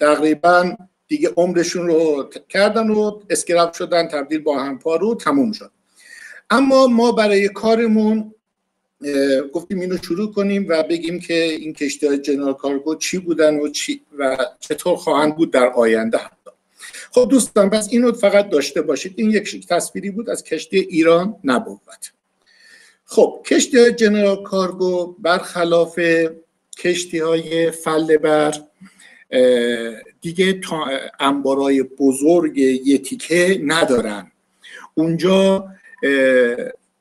تقریبا دیگه عمرشون رو کردن و scrap شدن تبدیل با همپا رو تموم شد. اما ما برای کارمون گفتیم اینو شروع کنیم و بگیم که این کشتی های general cargo چی بودن و, چی و چطور خواهند بود در آینده حتی خب دوستان پس اینو فقط داشته باشید. این یک تصویری بود از کشتی ایران نبوت. خب کشتی general cargo برخلاف کشتی های فله بر دیگه انبارای بزرگ یتیکه ندارن. اونجا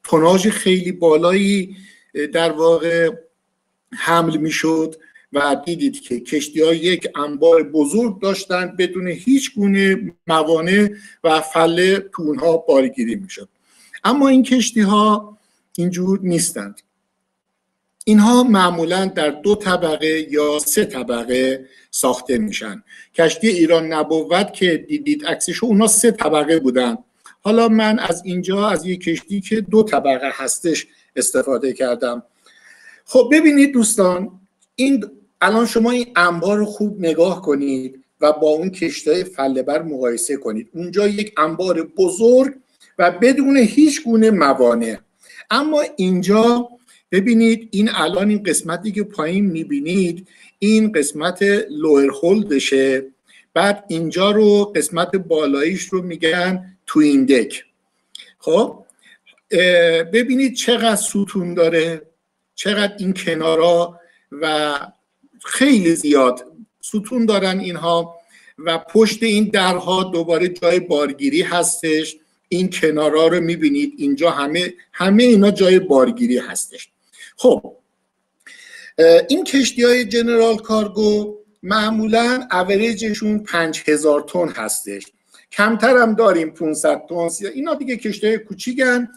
تناژ خیلی بالایی در واقع حمل می‌شد و دیدید که کشتی ها یک انبار بزرگ داشتند بدون هیچ گونه موانع و فله تو اونها بارگیری می‌شد. اما این کشتی ها اینجور نیستند. اینها معمولا در دو طبقه یا سه طبقه ساخته میشن. کشتی ایران نبوت که دیدید عکسش اونا سه طبقه بودن. حالا من از اینجا از یک کشتی که دو طبقه هستش استفاده کردم. خب ببینید دوستان این الان شما این انبار رو خوب نگاه کنید و با اون کشتای فلبر مقایسه کنید. اونجا یک انبار بزرگ و بدون هیچ گونه موانع. اما اینجا ببینید این الان این قسمتی که پایین می‌بینید این قسمت لویر هولدشه. بعد اینجا رو قسمت بالاییش رو میگن توین دک خب؟ ببینید چقدر ستون داره چقدر این کنارا و خیلی زیاد ستون دارن اینها و پشت این درها دوباره جای بارگیری هستش. این کنارا رو می‌بینید اینجا همه همه اینا جای بارگیری هستش. خب این کشتی های جنرال کارگو معمولا اوریجشون پنج هزار تن هستش. کمتر هم داریم 500 تن. اینا دیگه کشتی های کوچیکن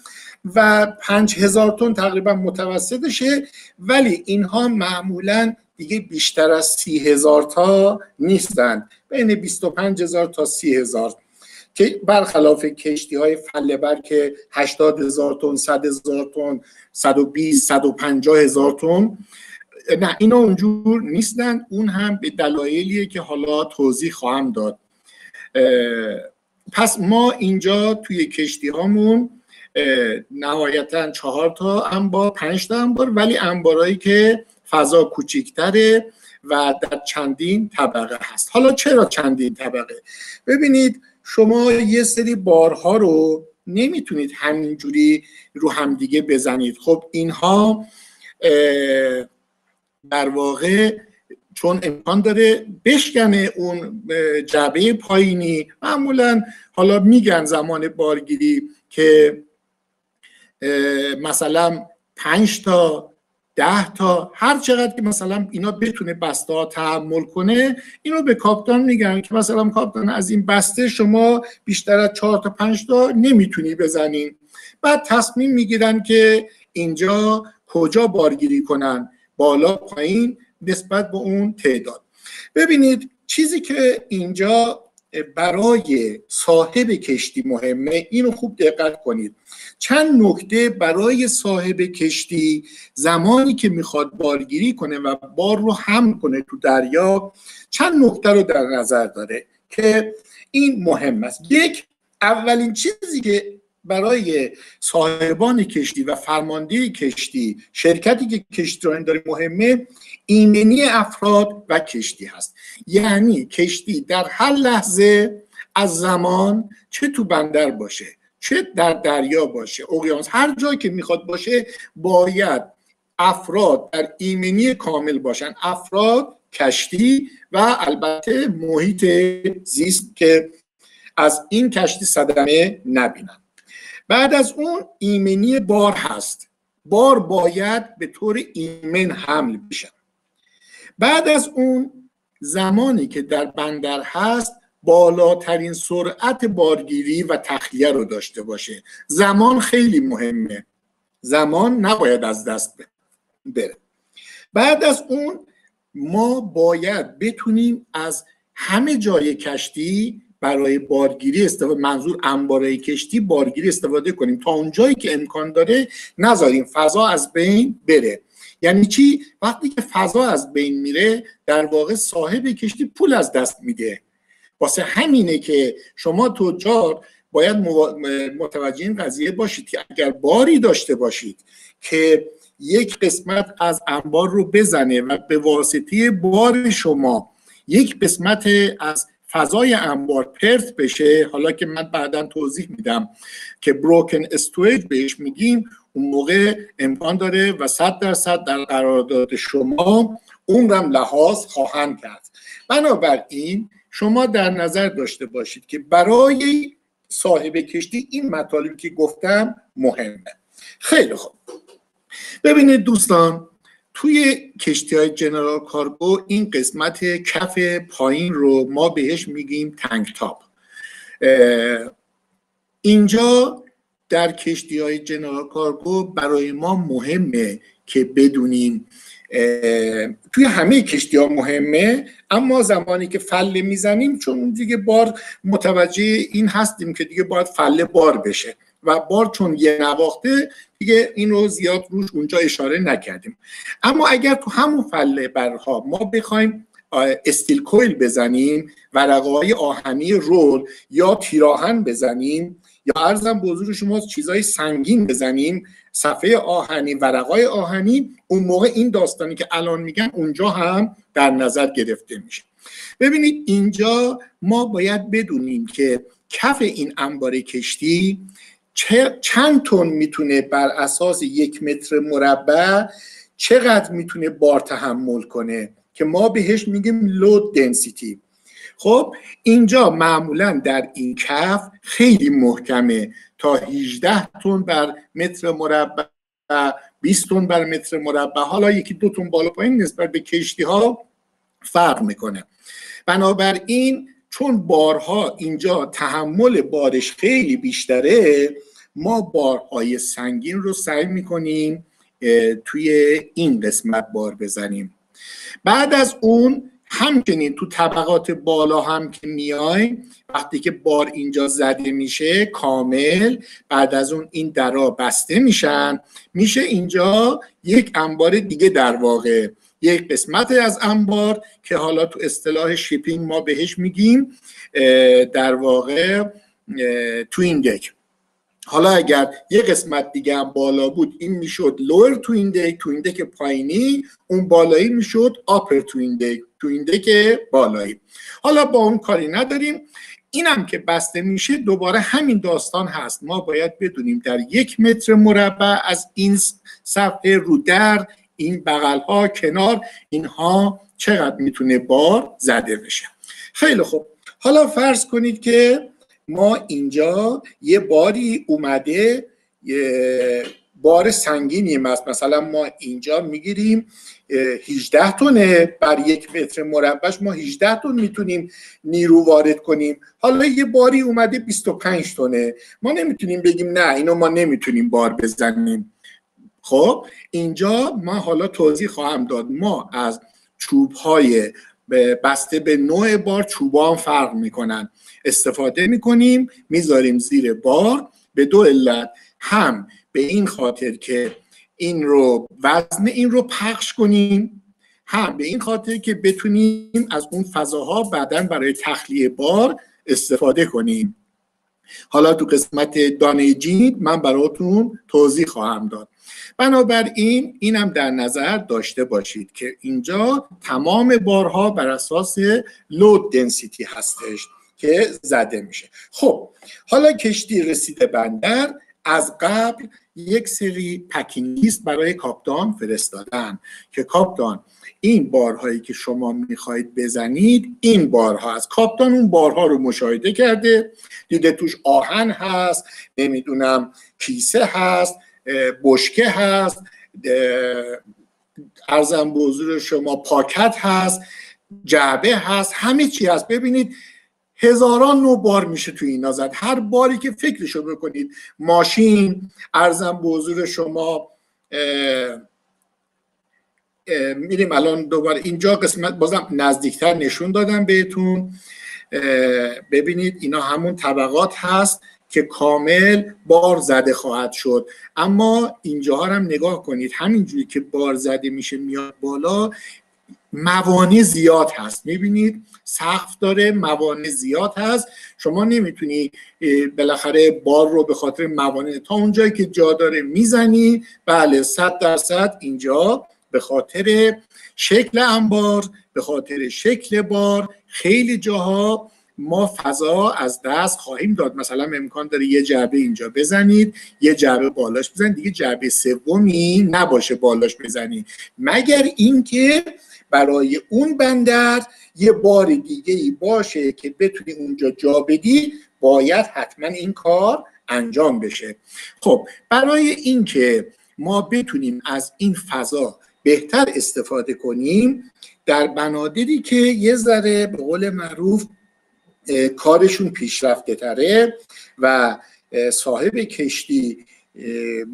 و پنج هزار تن تقریبا متوسطشه ولی اینها معمولا دیگه بیشتر از سی هزار تا نیستن. بین 25 هزار تا سی هزار. که برخلاف کشتی های فلبر که 80 هزار تن 100 هزار تن 120 150 هزار تن. نه اینا اونجور نیستن. اون هم به دلایلیه که حالا توضیح خواهم داد. پس ما اینجا توی کشتی هامون نهایتا چهار تا انبار پنج تا انبار ولی انبارهایی که فضا کوچیکتره و در چندین طبقه هست. حالا چرا چندین طبقه؟ ببینید شما یه سری بارها رو نمی‌تونید همینجوری رو همدیگه بزنید. خب اینها در واقع چون امکان داره بشکنه اون جعبه پایینی معمولا حالا میگن زمان بارگیری که مثلا پنج تا ده تا هر چقدر که مثلا اینا بتونه بسته ها تحمل کنه اینو به کاپتان میگن که مثلا کاپتان از این بسته شما بیشتر از چهار تا پنج تا نمی‌تونی بزنین بعد تصمیم می‌گیرن که اینجا کجا بارگیری کنن بالا پایین نسبت به اون تعداد. ببینید چیزی که اینجا برای صاحب کشتی مهمه اینو خوب دقت کنید. چند نکته برای صاحب کشتی زمانی که می‌خواد بارگیری کنه و بار رو هم کنه تو دریا چند نکته رو در نظر داره که این مهم است. یک اولین چیزی که برای صاحبان کشتی و فرمانده کشتی شرکتی که کشتی رو داره مهمه ایمنی افراد و کشتی هست. یعنی کشتی در هر لحظه از زمان چه تو بندر باشه. چه در دریا باشه؟ اقیانوس هر جایی که می‌خواد باشه باید افراد در ایمنی کامل باشن. افراد کشتی و البته محیط زیست که از این کشتی صدمه نبینن. بعد از اون ایمنی بار هست. بار باید به طور ایمن حمل بشن بعد از اون زمانی که در بندر هست بالاترین سرعت بارگیری و تخلیه رو داشته باشه. زمان خیلی مهمه. زمان نباید از دست بره. بعد از اون ما باید بتونیم از همه جای کشتی برای بارگیری استفاده منظور انباره کشتی بارگیری استفاده کنیم. تا اونجایی که امکان داره نذاریم. فضا از بین بره. یعنی چی؟ وقتی که فضا از بین میره در واقع صاحب کشتی پول از دست میده. واسه همینه که شما تجار باید متوجه این قضیه باشید که اگر باری داشته باشید که یک قسمت از انبار رو بزنه و به واسطه بار شما یک قسمت از فضای انبار پرت بشه حالا که من بعدا توضیح میدم که بروکن استویج بهش میگیم اون موقع امکان داره و صد درصد در قرارداد شما اون رم لحاظ خواهند کرد. بنابراین شما در نظر داشته باشید که برای صاحب کشتی این مطالبی که گفتم مهمه. خیلی خوب. ببینید دوستان توی کشتی های general cargo این قسمت کف پایین رو ما بهش میگیم tank top اینجا در کشتی های general cargo برای ما مهمه که بدونیم توی همه کشتی ها مهمه اما زمانی که فله می‌زنیم چون دیگه بار متوجه این هستیم که دیگه باید فله بار بشه. و بار چون یه نواخته دیگه این رو زیاد روش اونجا اشاره نکردیم. اما اگر تو همون فله برها ما بخوایم استیل کویل بزنیم ورقه آهنی رول یا تیراهن بزنیم یا ارزم به حضور شما چیزای سنگین بزنیم. صفحه آهنی ورقای آهنی اون موقع این داستانی که الان میگن اونجا هم در نظر گرفته میشه. ببینید اینجا ما باید بدونیم که کف این انبار کشتی چند تن می‌تونه بر اساس یک متر مربع چقدر می‌تونه بار تحمل کنه که ما بهش میگیم لود دنسیتی خب اینجا معمولا در این کف خیلی محکمه. تا 18 تن بر متر مربع 20 تن بر متر مربع. حالا یکی دو تن بالا پایین نسبت به کشتی ها فرق می‌کنه. بنابراین چون بارها اینجا تحمل بارش خیلی بیشتره ما بارهای سنگین رو سعی می‌کنیم توی این قسمت بار بزنیم. بعد از اون همچنین تو طبقات بالا هم که میایم وقتی که بار اینجا زده میشه کامل بعد از اون این درا بسته میشن. میشه اینجا یک انبار دیگه در واقع. یک قسمت از انبار که حالا تو اصطلاح شیپینگ ما بهش میگیم در واقع توین دک. حالا اگر یه قسمت دیگه هم بالا بود این می‌شد لور تو این دک تو این دک پایینی اون بالایی می‌شد آپر تو این دک تو این دک بالایی. حالا با اون کاری نداریم. اینم که بسته میشه دوباره همین داستان هست. ما باید بدونیم در یک متر مربع از این صفحه رو در این بغل ها کنار اینها چقدر می‌تونه بار زده بشه. خیلی خوب. حالا فرض کنید که ما اینجا یه باری اومده یه بار سنگینی است مثلا ما اینجا می‌گیریم 18 تونه بر یک متر مربعش ما 18 تن می‌تونیم نیرو وارد کنیم. حالا یه باری اومده 25 تونه. ما نمی‌تونیم بگیم نه اینو ما نمی‌تونیم بار بزنیم. خب اینجا ما حالا توضیح خواهم داد. ما از چوب های بسته به نوع بار چوبان فرق می‌کنن. استفاده می‌کنیم می‌ذاریم زیر بار. به دو علت هم به این خاطر که این رو وزن این رو پخش کنیم هم به این خاطر که بتونیم از اون فضاها بعدا برای تخلیه بار استفاده کنیم. حالا تو قسمت دانه جین من براتون توضیح خواهم داد. بنابراین اینم در نظر داشته باشید که اینجا تمام بارها بر اساس لود دنسیتی هستش که زده میشه. خب حالا کشتی رسیده بندر از قبل یک سری پکینگ برای کاپتان فرستادن که کاپتان این بارهایی که شما می‌خواهید بزنید این بارها از کاپتان اون بارها رو مشاهده کرده دیده توش آهن هست نمی‌دونم کیسه هست بشکه هست ارزم به حضور شما پاکت هست جعبه هست همه چی هست. ببینید هزاران نوع بار میشه توی این زد. هر باری که فکرشو بکنید ماشین ارزم به حضور شما میریم الان دوباره اینجا قسمت بازم نزدیکتر نشون دادم بهتون. ببینید اینا همون طبقات هست. که کامل بار زده خواهد شد. اما اینجا هم نگاه کنید. همینجوری که بار زده میشه میاد بالا موانع زیاد هست. می‌بینید؟ سقف داره موانع زیاد هست. شما نمی‌تونی بالاخره بار رو به خاطر موانع تا اونجایی که جا داره می‌زنی. بله صد درصد اینجا به خاطر شکل انبار به خاطر شکل بار. خیلی جاها ما فضا از دست خواهیم داد. مثلا امکان داره یه جعبه اینجا بزنید یه جعبه بالاش بزنید. دیگه جعبه سومی نباشه بالاش بزنید. مگر اینکه برای اون بندر یه بار دیگه ای باشه که بتونی اونجا جا بدی باید حتما این کار انجام بشه. خب برای اینکه ما بتونیم از این فضا بهتر استفاده کنیم در بنادری که یه ذره به قول معروف کارشون پیشرفته تره و صاحب کشتی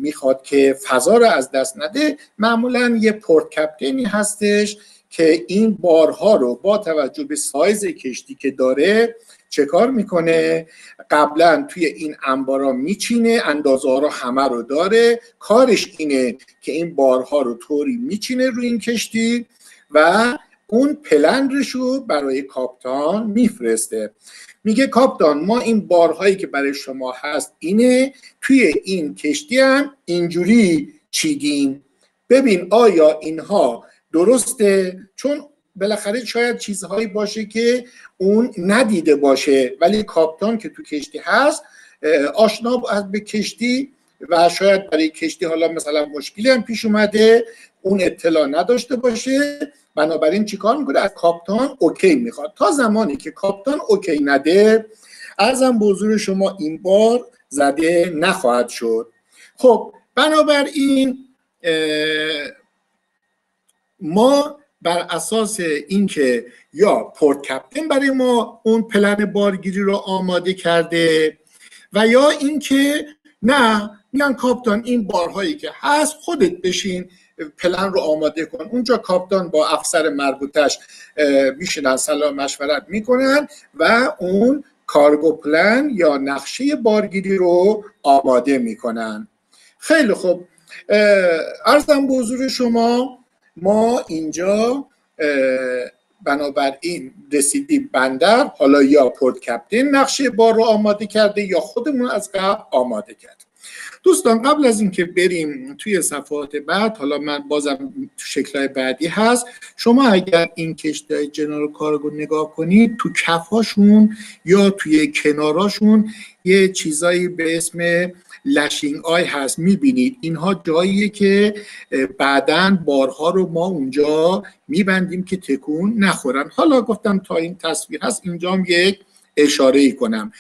می‌خواد که فضا رو از دست نده. معمولا یه پورت کپتنی هستش که این بارها رو با توجه به سایز کشتی که داره چه کار می‌کنه؟ قبلا توی این انبارا میچینه اندازه رو همه رو داره. کارش اینه که این بارها رو طوری میچینه روی این کشتی و اون پلندرش رو برای کاپتان میفرسته. میگه کاپتان ما این بارهایی که برای شما هست اینه توی این کشتی هم اینجوری چیدیم. ببین آیا اینها درسته؟ چون بالاخره شاید چیزهایی باشه که اون ندیده باشه. ولی کاپتان که تو کشتی هست آشنا به کشتی و شاید برای کشتی حالا مثلا مشکلی هم پیش اومده اون اطلاع نداشته باشه. بنابراین چیکار می‌کنه؟ از کاپتان اوکی می‌خواد. تا زمانی که کاپتان اوکی نده ارزم به حضور شما این بار زده نخواهد شد. خب بنابراین ما بر اساس اینکه یا پورت کپتن برای ما اون پلن بارگیری رو آماده کرده و یا اینکه نه میگن کاپتان این بارهایی که هست خودت بشین پلن رو آماده کن. اونجا کاپتان با افسر مربوطش میشینن سلام مشورت می‌کنن و اون کارگو پلن یا نقشه بارگیری رو آماده می‌کنن. خیلی خوب. ارزم به حضور شما ما اینجا بنابراین رسیدیم بندر حالا یا پورت کپتن نقشه بار رو آماده کرده یا خودمون از قبل آماده کرد دوستان قبل از اینکه بریم توی صفحات بعد حالا من بازم شکلهای بعدی هست. شما اگر این کشتی general cargo نگاه کنید تو کفهاشون یا توی کناراشون یه چیزایی به اسم lashing eye هست. می‌بینید اینها جاییه که بعدا بارها رو ما اونجا میبندیم که تکون نخورن. حالا گفتم تا این تصویر هست اینجا یک اشاره ای کنم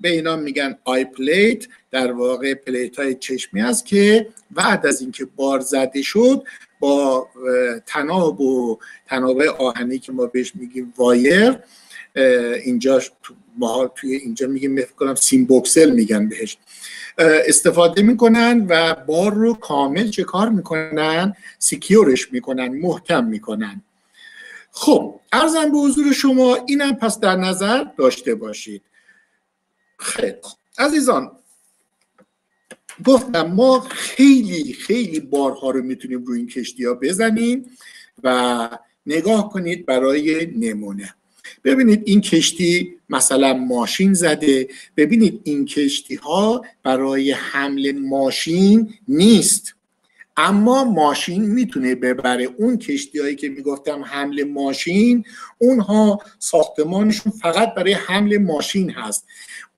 به اینا میگن eye plate. در واقع plate های چشمی است که بعد از اینکه بار زده شد با تناب و تناب آهنی که ما بهش میگیم وایر اینجا ما توی اینجا میگیم سیم بوکسل میگن بهش. استفاده می‌کنن و بار رو کامل چه کار می‌کنن؟ سیکیورش می‌کنن محکم می‌کنن. خب ارزم به حضور شما اینم پس در نظر داشته باشید. خیلی عزیزان گفتم ما خیلی خیلی بارها رو می‌تونیم روی این کشتی ها بزنیم و نگاه کنید برای نمونه. ببینید این کشتی مثلا ماشین زده. ببینید این کشتی ها برای حمل ماشین نیست. اما ماشین می‌تونه ببره. اون کشتی هایی که می‌گفتم حمل ماشین اونها ساختمانشون فقط برای حمل ماشین هست.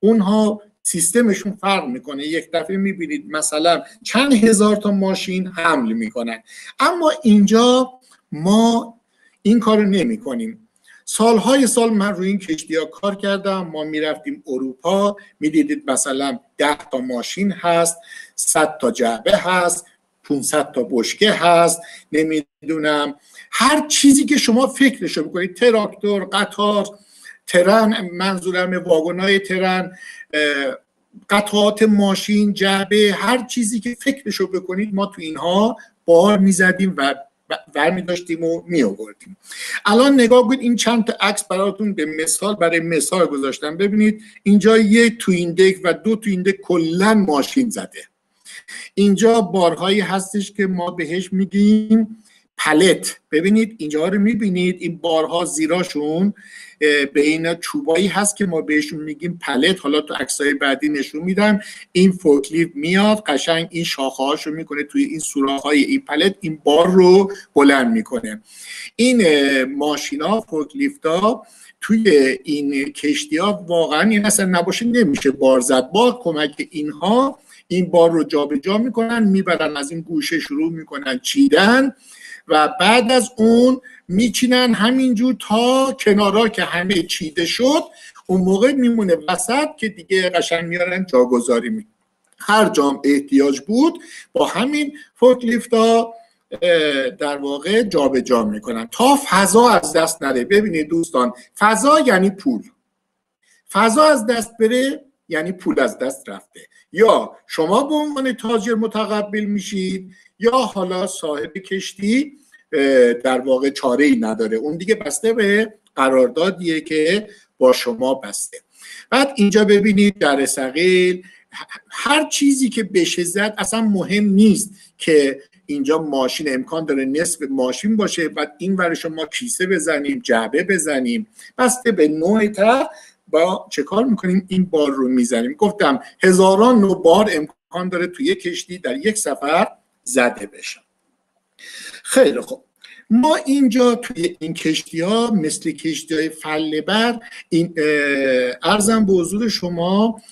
اونها سیستمشون فرق می‌کنه. یک دفعه می‌بینید مثلا چند هزار تا ماشین حمل می‌کنن. اما اینجا ما این کار نمی کنیم سالهای سال من روی این کشتی ها کار کردم. ما می‌رفتیم اروپا. می‌دیدید مثلا ده تا ماشین هست صد تا جعبه هست 500 تا بشکه هست. نمی‌دونم. هر چیزی که شما فکرشو بکنید تراکتور قطار ترن منظورم واگنای ترن قطعات ماشین جعبه هر چیزی که فکرشو بکنید ما تو اینها بار می‌زدیم و برمی داشتیم و می آوردیم الان نگاه کنید این چند تا عکس براتون به مثال برای مثال گذاشتم. ببینید اینجا یه تویندک و دو تویندک کلا ماشین زده. اینجا بارهایی هستش که ما بهش میگیم پلت. ببینید اینجا رو می‌بینید این بارها زیراشون. به این چوبایی هست که ما بهشون میگیم پلت. حالا تو عکسای بعدی نشون میدم. این فوکلیف میاد قشنگ این شاخه هاشو می‌کنه توی این سوراخ های این پلت. این بار رو بلند می‌کنه. این ماشینا فوکلیفت ها توی این کشتی ها واقعا این اصلا نباشه نمیشه بار زد. با کمک اینها این بار رو جابجا جا می‌کنن می‌برن از این گوشه شروع می‌کنن چیدن. و بعد از اون میچینن همینجور تا کنارا که همه چیده شد. اون موقع میمونه وسط که دیگه قشنگ میارن جاگذاری می هر جام احتیاج بود با همین فورکلیفت ها در واقع جابجا جا می‌کنن. تا فضا از دست نره. ببینید دوستان فضا یعنی پول. فضا از دست بره یعنی پول از دست رفته. یا شما به عنوان تاجر متقبل میشید یا حالا صاحب کشتی در واقع چاره ای نداره. اون دیگه بسته به قراردادیه که با شما بسته. بعد اینجا ببینید در سقیل هر چیزی که بشه زد اصلا مهم نیست که اینجا ماشین امکان داره نصف ماشین باشه بعد این ور شما کیسه بزنیم جعبه بزنیم. بسته به نوع تا چه کار می‌کنیم؟ این بار رو می‌زنیم. گفتم هزاران نوع بار امکان داره توی کشتی در یک سفر زده بشه. خیلی خوب. ما اینجا توی این کشتی ها مثل کشتی های فله بر این ارزم به حضور شما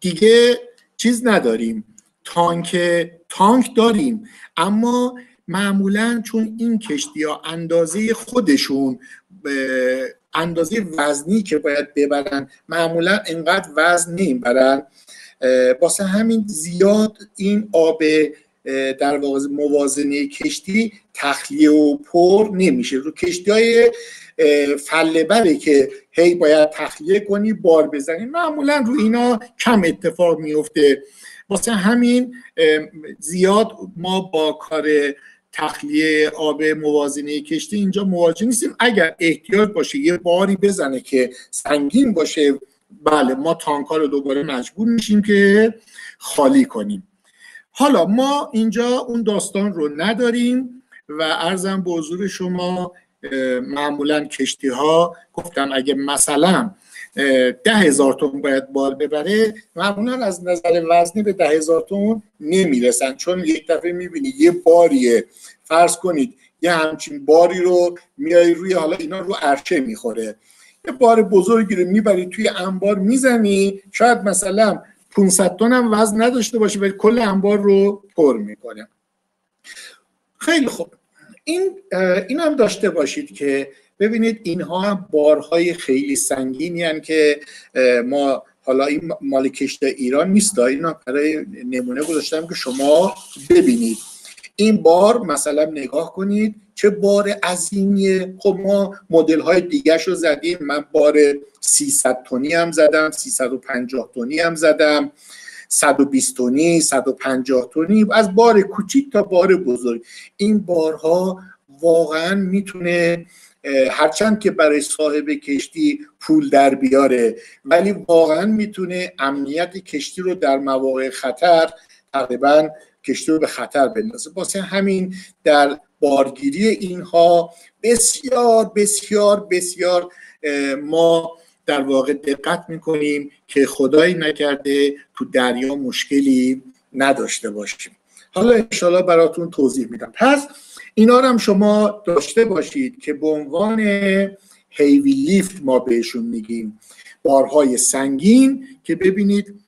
دیگه چیز نداریم. تانک تانک داریم. اما معمولا چون این کشتی ها اندازه خودشون اندازه وزنی که باید ببرن. معمولا انقدر وزن نمی‌برن. واسه همین زیاد این آب در واقع موازنه کشتی تخلیه و پر نمیشه. رو کشتی های فله بره که هی باید تخلیه کنی بار بزنی. معمولا رو اینا کم اتفاق میفته واسه همین زیاد ما با کار تخلیه آب موازنه کشتی اینجا مواجه نیستیم. اگر احتیاج باشه یه باری بزنه که سنگین باشه بله ما تانکا رو دوباره مجبور میشیم که خالی کنیم. حالا ما اینجا اون داستان رو نداریم و ارزم به حضور شما معمولا کشتی ها گفتم اگه مثلا ده هزار تون باید بار ببره معمولا از نظر وزنی به ده هزار تون نمی‌رسن چون یک دفعه می‌بینی یه باریه. فرض کنید یه همچین باری رو میای روی حالا اینا رو عرشه می‌خوره. یه بار بزرگی رو می‌بری توی انبار می‌زنی شاید مثلا 500 تن هم وزن نداشته باشه ولی کل انبار رو پر می‌کنه. خیلی خوب. این این هم داشته باشید که ببینید اینها هم بارهای خیلی سنگینی هن که ما حالا این مال کشت ایران نیست اینا برای نمونه گذاشتم که شما ببینید. این بار مثلا نگاه کنید چه بار عظیمیه. خب ما مدل های دیگه رو زدیم. من بار 300 تونی هم زدم 350 تونی هم زدم 120 تونی 150 تونی از بار کوچیک تا بار بزرگ. این بارها واقعا می‌تونه هرچند که برای صاحب کشتی پول در بیاره ولی واقعا می‌تونه امنیت کشتی رو در مواقع خطر تقریبا کشتی رو به خطر بندازه. واسه همین در بارگیری اینها بسیار بسیار بسیار ما در واقع دقت می‌کنیم که خدایی نکرده تو دریا مشکلی نداشته باشیم. حالا انشالله براتون توضیح میدم. پس اینا رو هم شما داشته باشید که به عنوان هیوی لیفت ما بهشون میگیم. بارهای سنگین که ببینید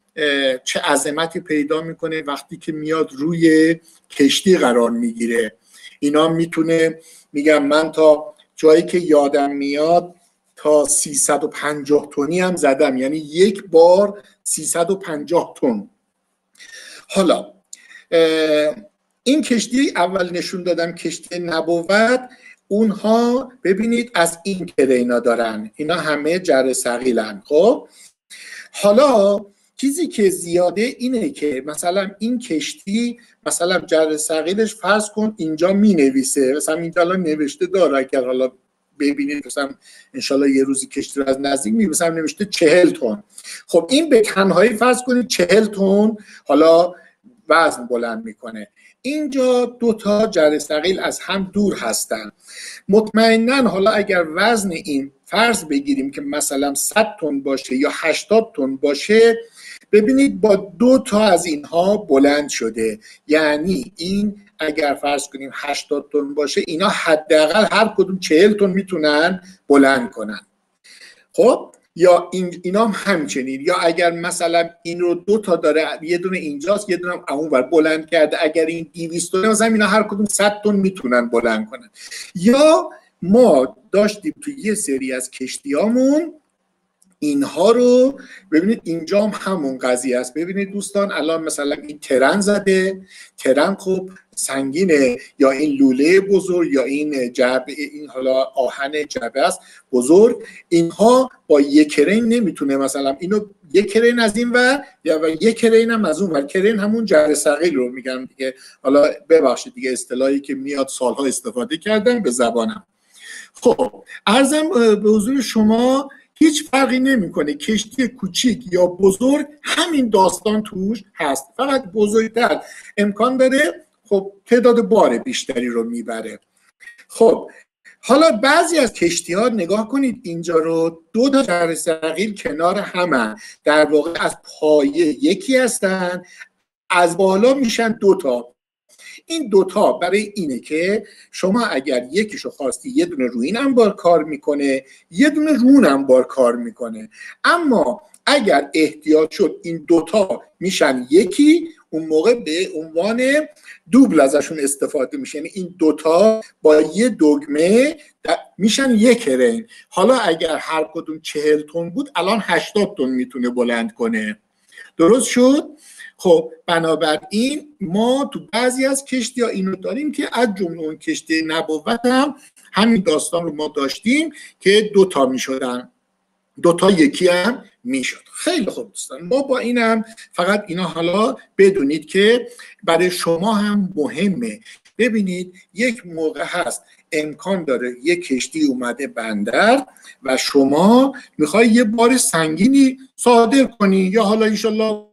چه عظمتی پیدا می‌کنه وقتی که میاد روی کشتی قرار می‌گیره. اینا می‌تونه میگم من تا جایی که یادم میاد تا 350 تونی هم زدم. یعنی یک بار 350 تن. حالا این کشتی اول نشون دادم کشتی نبوت. اونها ببینید از این کرینا دارن. اینا همه جره سقیلن خب؟ حالا چیزی که زیاده اینه که مثلا این کشتی مثلا جر سقیلش فرض کن اینجا می نویسه مثلا اینجا الان نوشته داره اگر حالا ببینید مثلا انشالله یه روزی کشتی رو از نزدیک می مثلا نوشته چهل تن. خب این به تنهایی فرض کنید چهل تن. حالا وزن بلند می‌کنه. اینجا دو تا جر از هم دور هستن. مطمئنا حالا اگر وزن این فرض بگیریم که مثلا 100 تن باشه یا 80 تن باشه ببینید با دو تا از اینها بلند شده. یعنی این اگر فرض کنیم 80 تن باشه اینا حداقل هر کدوم 40 تن می‌تونن بلند کنن. خب یا این اینا هم همچنین. یا اگر مثلا این رو دو تا داره یه دونه اینجاست یه دونه اون ور بلند کرده. اگر این 200 تن مثلا اینا هر کدوم 100 تن می‌تونن بلند کنن. یا ما داشتیم تو یه سری از کشتیامون اینها رو ببینید اینجا هم همون قضیه است. ببینید دوستان الان مثلا این ترن زده. ترن خب سنگینه یا این لوله بزرگ یا این جعبه این حالا آهن جعبه است بزرگ اینها با یک کرین نمی‌تونه مثلا اینو یک کرین از این ور یا و یک کرین هم از اون ور. کرین همون جعبه سقیل رو میگم دیگه. حالا ببخشید دیگه اصطلاحی که میاد سالها استفاده کردم به زبانم. خب ارزم به حضور شما هیچ فرقی نمی‌کنه. کشتی کوچیک یا بزرگ همین داستان توش هست. فقط بزرگتر امکان داره خب تعداد بار بیشتری رو می‌بره. خب حالا بعضی از کشتی ها نگاه کنید اینجا رو دو تا جر سقیل کنار همه. در واقع از پایه یکی هستن از بالا میشن دو تا. این دوتا برای اینه که شما اگر یکیشو خواستی یه دونه روی این انبار کار می‌کنه یه دونه رون انبار کار می‌کنه. اما اگر احتیاط شد این دوتا میشن یکی اون موقع به عنوان دوبل ازشون استفاده میشه. یعنی این دوتا با یه دگمه میشن یک رین حالا اگر هر کدوم چهل تن بود الان هشتاد تن می‌تونه بلند کنه. درست شد؟ خب بنابراین ما تو بعضی از کشتی ها اینو داریم که از جمله اون کشتی نبوت هم همین داستان رو ما داشتیم که دوتا می شدن دوتا یکی هم می‌شد. خیلی خوب دوستان ما با اینم فقط اینا حالا بدونید که برای شما هم مهمه. ببینید یک موقع هست امکان داره یک کشتی اومده بندر و شما می‌خوای یه بار سنگینی صادر کنی یا حالا ایشالله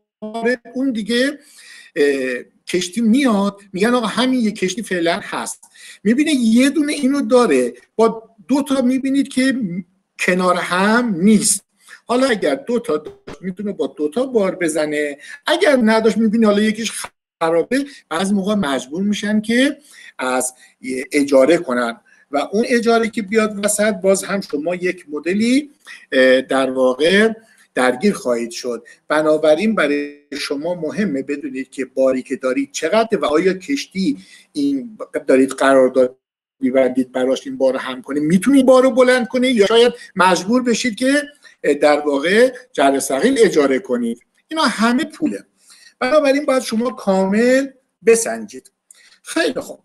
اون دیگه کشتی میاد میگن آقا همین یه کشتی فعلا هست. می‌بینه یه دونه اینو داره با دو تا می‌بینید که کنار هم نیست. حالا اگر دو تا می‌تونه با دو تا بار بزنه. اگر نداشت می‌بینی حالا یکیش خرابه بعض موقع مجبور میشن که از اجاره کنن. و اون اجاره که بیاد وسط باز هم شما یک مدلی در واقع درگیر خواهید شد. بنابراین برای شما مهمه بدونید که باری که دارید چقدر و آیا کشتی این دارید قرارداد میبندید براش این بار هم کنید می‌تونید بار رو بلند کنید یا شاید مجبور بشید که در واقع جر سقیل اجاره کنید. اینا همه پوله. بنابراین باید شما کامل بسنجید. خیلی خوب.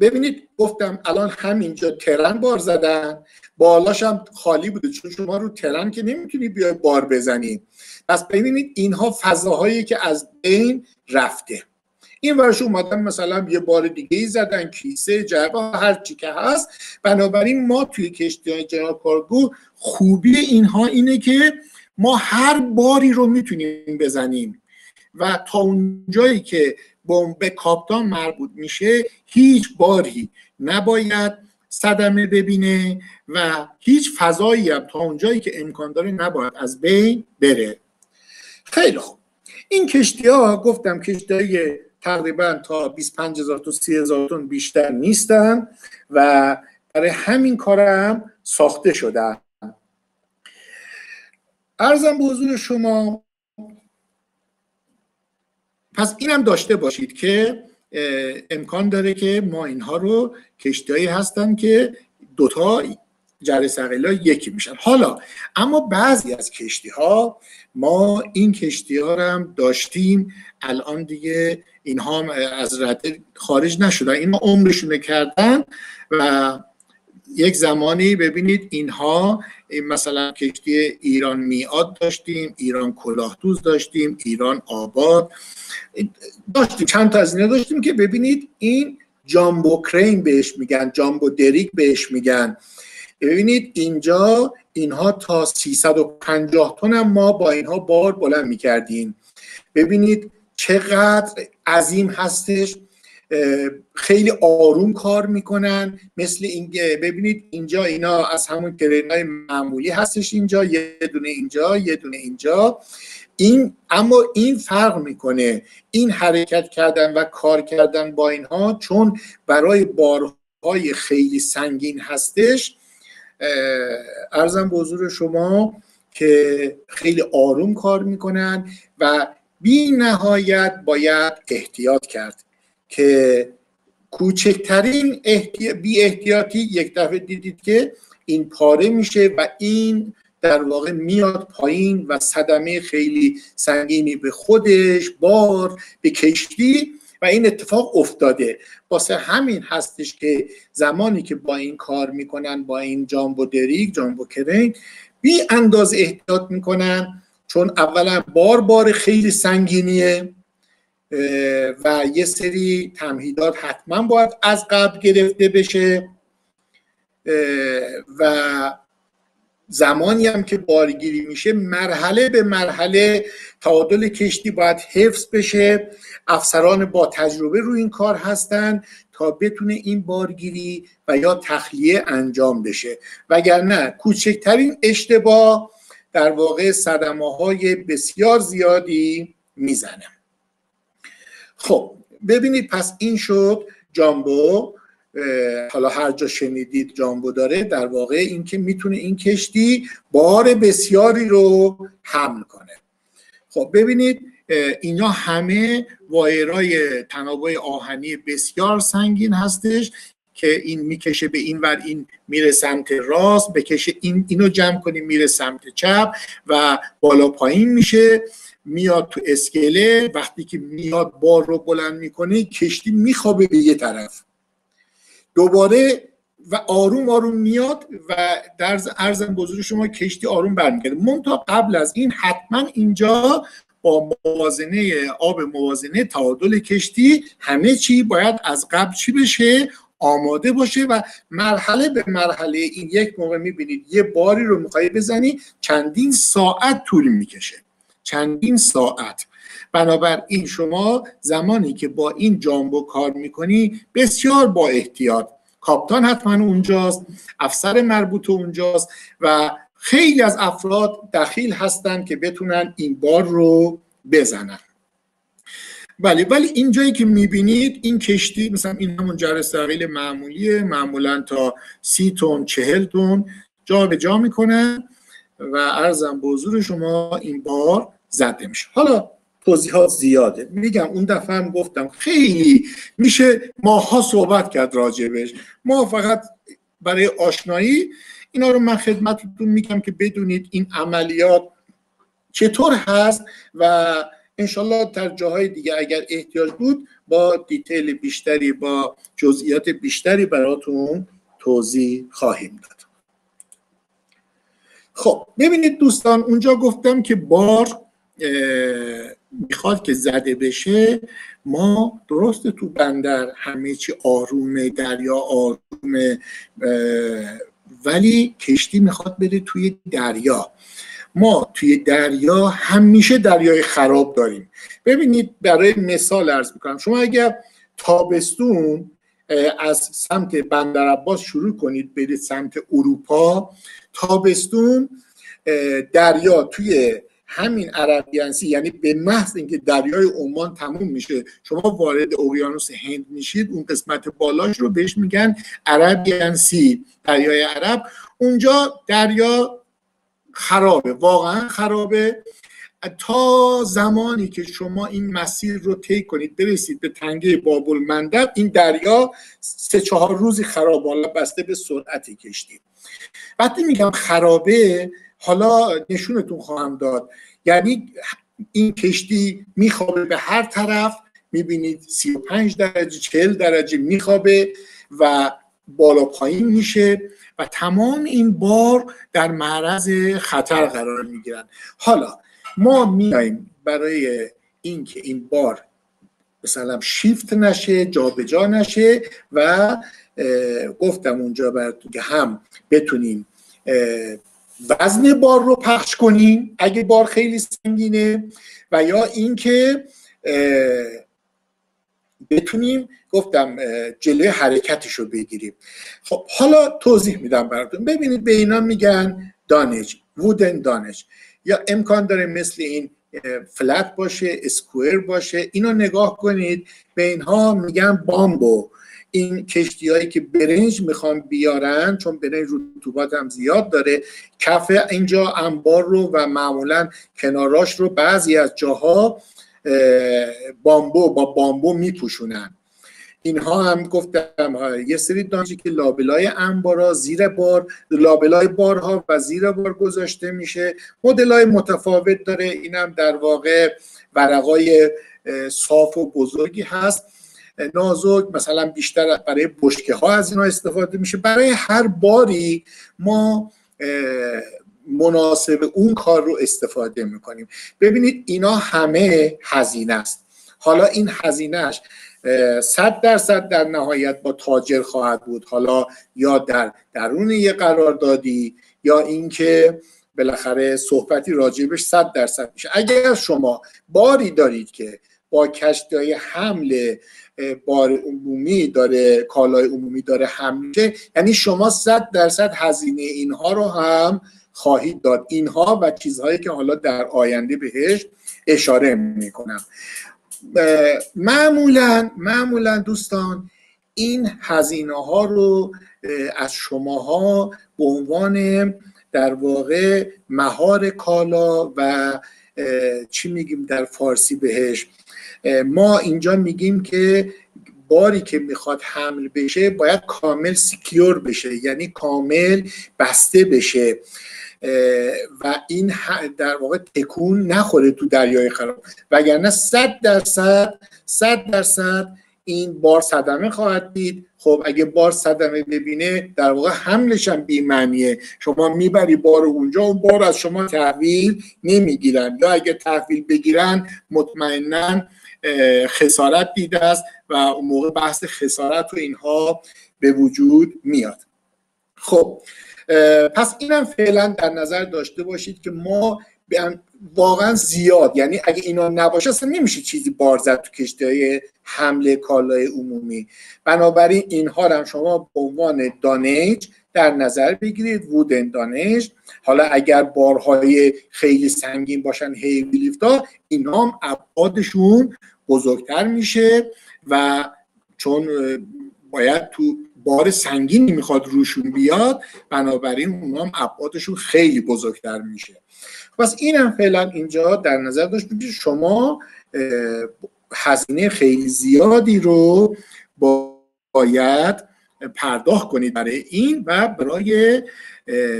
ببینید گفتم الان همینجا ترن بار زدن. بالاش هم خالی بوده چون شما رو ترن که نمی‌تونی بیای بار بزنی. پس ببینید اینها فضاهایی که از بین رفته. این ورش اومدن مثلا یه بار دیگه ای زدن کیسه جعبه هر چی که هست. بنابراین ما توی کشتی جناب کارگو خوبی اینها اینه که ما هر باری رو می‌تونیم بزنیم. و تا اونجایی که به کاپتان مربوط میشه هیچ باری نباید صدمه ببینه و هیچ فضایی هم تا اونجایی که امکان داره نباید از بین بره. خیلی خوب. این کشتی ها گفتم کشتی های تقریبا تا 25 هزار تا 30 هزار تن بیشتر نیستن و برای همین کارم ساخته شدن ارزم به حضور شما پس اینم داشته باشید که امکان داره که ما اینها رو کشتیهایی هستن که دوتا جره سقیلا یکی میشن. حالا اما بعضی از کشتی ها ما این کشتی ها هم داشتیم. الان دیگه اینها از رده خارج نشدن. اینا عمرشونه کردن و یک زمانی ببینید اینها مثلا کشتی ایران میاد داشتیم ایران کلاهدوز داشتیم ایران آباد داشتیم چند تا از اینا داشتیم که ببینید این جامبو کرین بهش میگن جامبو دریک بهش میگن. ببینید اینجا اینها تا 350 تن هم ما با اینها بار بلند می‌کردیم. ببینید چقدر عظیم هستش خیلی آروم کار می‌کنن. مثل این ببینید اینجا اینا از همون کرین معمولی هستش اینجا یه دونه اینجا یه دونه اینجا. این اما این فرق می‌کنه. این حرکت کردن و کار کردن با اینها چون برای بارهای خیلی سنگین هستش. ارزم به حضور شما که خیلی آروم کار می‌کنن و بی نهایت باید احتیاط کرد که کوچکترین احتی... بی احتیاطی یک دفعه دیدید که این پاره میشه و این در واقع میاد پایین و صدمه خیلی سنگینی به خودش بار به کشتی و این اتفاق افتاده. واسه همین هستش که زمانی که با این کار می‌کنن با این جامبو دریک جامبو کرین بی انداز احتیاط می‌کنن. چون اولا بار بار خیلی سنگینیه و یه سری تمهیدات حتما باید از قبل گرفته بشه و زمانی هم که بارگیری میشه مرحله به مرحله تعادل کشتی باید حفظ بشه. افسران با تجربه روی این کار هستن تا بتونه این بارگیری و یا تخلیه انجام بشه. وگرنه کوچکترین اشتباه در واقع صدمه های بسیار زیادی می‌زنه. خب ببینید پس این شد جامبو. حالا هر جا شنیدید جامبو داره در واقع اینکه می‌تونه این کشتی بار بسیاری رو حمل کنه. خب ببینید اینا همه وایرای تنابای آهنی بسیار سنگین هستش که این می‌کشه به این ور این میره سمت راست بکشه این اینو جمع کنیم میره سمت چپ و بالا پایین میشه میاد تو اسکله. وقتی که میاد بار رو بلند می‌کنه کشتی میخوابه به یه طرف. دوباره و آروم آروم میاد و در ارزم بزرگ شما کشتی آروم برمیگرده. تا قبل از این حتما اینجا با موازنه آب موازنه تعادل کشتی همه چی باید از قبل چی بشه؟ آماده باشه و مرحله به مرحله این یک موقع می‌بینید یه باری رو میخوایی بزنی چندین ساعت طول می‌کشه. چندین ساعت. بنابراین شما زمانی که با این جامبو کار می‌کنی بسیار با احتیاط. کاپتان حتما اونجاست افسر مربوط اونجاست و خیلی از افراد دخیل هستند که بتونن این بار رو بزنن. ولی ولی اینجایی که می‌بینید این کشتی مثلا این همون جرس معمولیه معمولا تا سی تون چهل تون جا به جا می‌کنن و ارزم به حضور شما این بار زده میشه. حالا توضیحات زیاده. میگم اون دفعه هم گفتم خیلی میشه ماها صحبت کرد راجبش. ما فقط برای آشنایی اینا رو من خدمتتون میگم که بدونید این عملیات چطور هست و انشالله در جاهای دیگه اگر احتیاج بود با دیتیل بیشتری با جزئیات بیشتری براتون توضیح خواهیم داد. خب ببینید دوستان اونجا گفتم که بار می‌خواد که زده بشه ما درست تو بندر همه چی آرومه دریا آرومه ولی کشتی می‌خواد بره توی دریا. ما توی دریا همیشه دریای خراب داریم. ببینید برای مثال ارز می‌کنم شما اگر تابستون از سمت بندر عباس شروع کنید برید سمت اروپا تابستون دریا توی همین عربیانسی یعنی به محض اینکه دریای عمان تموم میشه شما وارد اقیانوس هند میشید اون قسمت بالاش رو بهش میگن عربیانسی دریای عرب. اونجا دریا خرابه واقعا خرابه. تا زمانی که شما این مسیر رو طی کنید برسید به تنگه بابل مندب این دریا سه چهار روزی خراب حالا بسته به سرعتی کشتی. وقتی میگم خرابه حالا نشونتون خواهم داد. یعنی این کشتی میخوابه به هر طرف می‌بینید 35 درجه 40 درجه میخوابه و بالا پایین میشه و تمام این بار در معرض خطر قرار می‌گیرن. حالا ما میایم برای اینکه این بار مثلا شیفت نشه جابجا جا نشه و گفتم اونجا براتون که هم بتونیم وزن بار رو پخش کنیم اگه بار خیلی سنگینه و یا اینکه بتونیم گفتم جلوی حرکتش رو بگیریم. خب حالا توضیح میدم براتون. ببینید به اینا میگن دانش وودن دانش. یا امکان داره مثل این فلت باشه اسکوئر باشه. اینو نگاه کنید به اینها میگن بامبو. این کشتی هایی که برنج می‌خوان بیارن چون برنج رطوبات هم زیاد داره کف اینجا انبار رو و معمولا کناراش رو بعضی از جاها بامبو با بامبو میپوشونن. اینها هم گفتم یه سری دانشی که لابلای انبارا زیر بار لابلای بارها و زیر بار گذاشته میشه. مدل های متفاوت داره اینم در واقع ورقای صاف و بزرگی هست. نازک مثلا بیشتر برای بشکه ها از اینا استفاده میشه. برای هر باری ما مناسب اون کار رو استفاده می‌کنیم. ببینید اینا همه هزینه است. حالا این هزینهش صد درصد در نهایت با تاجر خواهد بود. حالا یا در درون یه قراردادی یا اینکه بالاخره صحبتی راجبش صد درصد میشه. اگر شما باری دارید که با کشتی حمل بار عمومی داره کالای عمومی داره حمل یعنی شما صد درصد هزینه اینها رو هم خواهید داد. اینها و چیزهایی که حالا در آینده بهش اشاره می‌کنم. معمولا معمولا دوستان این هزینه ها رو از شماها به عنوان در واقع مهار کالا و چی میگیم در فارسی بهش؟ ما اینجا میگیم که باری که می‌خواد حمل بشه باید کامل سیکیور بشه یعنی کامل بسته بشه. و این در واقع تکون نخوره تو دریای خراب. وگرنه صد درصد صد درصد این بار صدمه خواهد دید. خب اگه بار صدمه ببینه در واقع حملش هم بیمعنیه. شما می‌بری بار اونجا اون بار از شما تحویل نمی‌گیرن. یا اگه تحویل بگیرن مطمئنا خسارت دیده است و اون موقع بحث خسارت و اینها به وجود میاد. خب پس اینم فعلا در نظر داشته باشید که ما واقعا زیاد یعنی اگه اینا نباشه اصلا نمیشه چیزی بار زد تو کشتی های حمله کالای عمومی. بنابراین اینها هم شما به عنوان دانیج در نظر بگیرید وودن دانش حالا اگر بارهای خیلی سنگین باشن هیوی لیفتا اینا هم ابعادشون بزرگتر میشه و چون باید تو بار سنگینی می‌خواد روشون بیاد بنابراین اونا هم ابعادشون خیلی بزرگتر میشه. پس اینم فعلا اینجا در نظر داشت که شما هزینه خیلی زیادی رو باید پرداخت کنید برای این و برای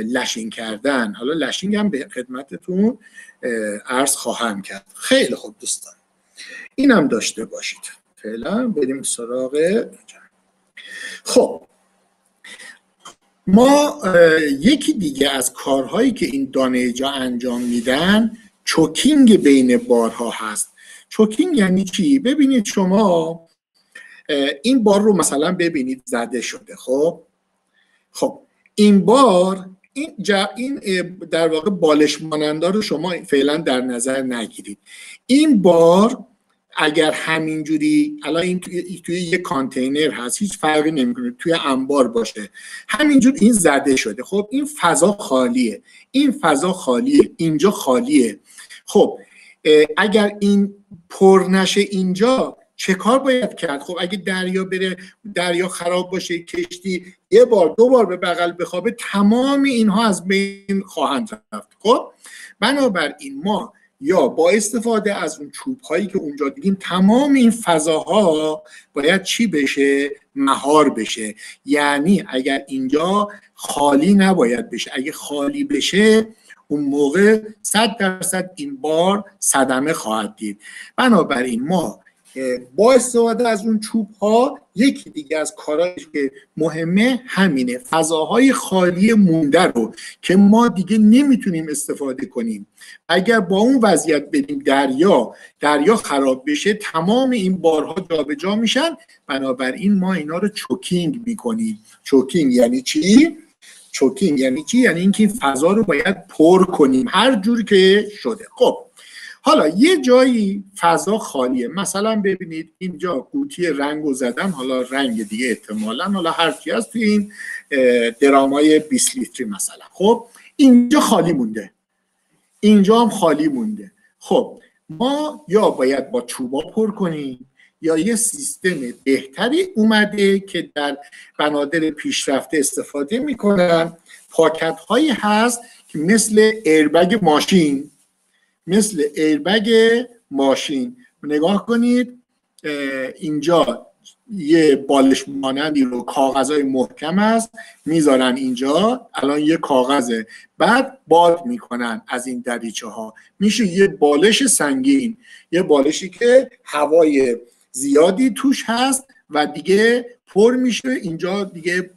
لشینگ کردن. حالا لشینگ هم به خدمتتون عرض خواهم کرد. خیلی خوب دوستان. اینم داشته باشید. فعلا بریم سراغ خب. ما یکی دیگه از کارهایی که این دانیجا انجام میدن چوکینگ بین بارها هست. چوکینگ یعنی چی؟ ببینید شما این بار رو مثلا ببینید زده شده خب؟ خب این بار این, این در واقع بالش مانندار رو شما فعلا در نظر نگیرید. این بار اگر همینجوری الان این توی, توی یه کانتینر هست هیچ فرقی نمی‌کنه توی انبار باشه. همینجور این زده شده. خب این فضا خالیه. این فضا خالیه. اینجا خالیه. خب اگر این پر نشه اینجا چه کار باید کرد؟ خب اگه دریا بره دریا خراب باشه کشتی یه بار دو بار به بغل بخوابه تمام اینها از بین خواهند رفت. خب بنابراین ما یا با استفاده از اون چوب هایی که اونجا دیدیم تمام این فضاها باید چی بشه؟ مهار بشه. یعنی اگر اینجا خالی نباید بشه اگه خالی بشه اون موقع صد درصد این بار صدمه خواهد دید. بنابراین ما با استفاده از اون چوب ها یکی دیگه از کارهایی که مهمه همینه فضاهای خالی مونده رو که ما دیگه نمی‌تونیم استفاده کنیم. اگر با اون وضعیت بدیم دریا دریا خراب بشه تمام این بارها جابجا میشن. بنابراین ما اینا رو چوکینگ می‌کنیم. چوکینگ یعنی چی؟ چوکینگ یعنی چی؟ یعنی اینکه این فضا رو باید پر کنیم. هر جور که شده. خب حالا یه جایی فضا خالیه. مثلا ببینید اینجا قوطی رنگ و زدن حالا رنگ دیگه احتمالا حالا هر چی هست توی این درامای 20 لیتری مثلا. خب اینجا خالی مونده. اینجا هم خالی مونده. خب ما یا باید با چوبا پر کنیم یا یه سیستم بهتری اومده که در بنادر پیشرفته استفاده می‌کنن. پاکت هایی هست که مثل ایربگ ماشین مثل ایربگ ماشین. نگاه کنید اینجا یه بالش مانندی رو کاغذهای محکم است می‌ذارن اینجا الان یه کاغذه. بعد باد می‌کنن از این دریچه ها میشه یه بالش سنگین یه بالشی که هوای زیادی توش هست و دیگه پر میشه. اینجا دیگه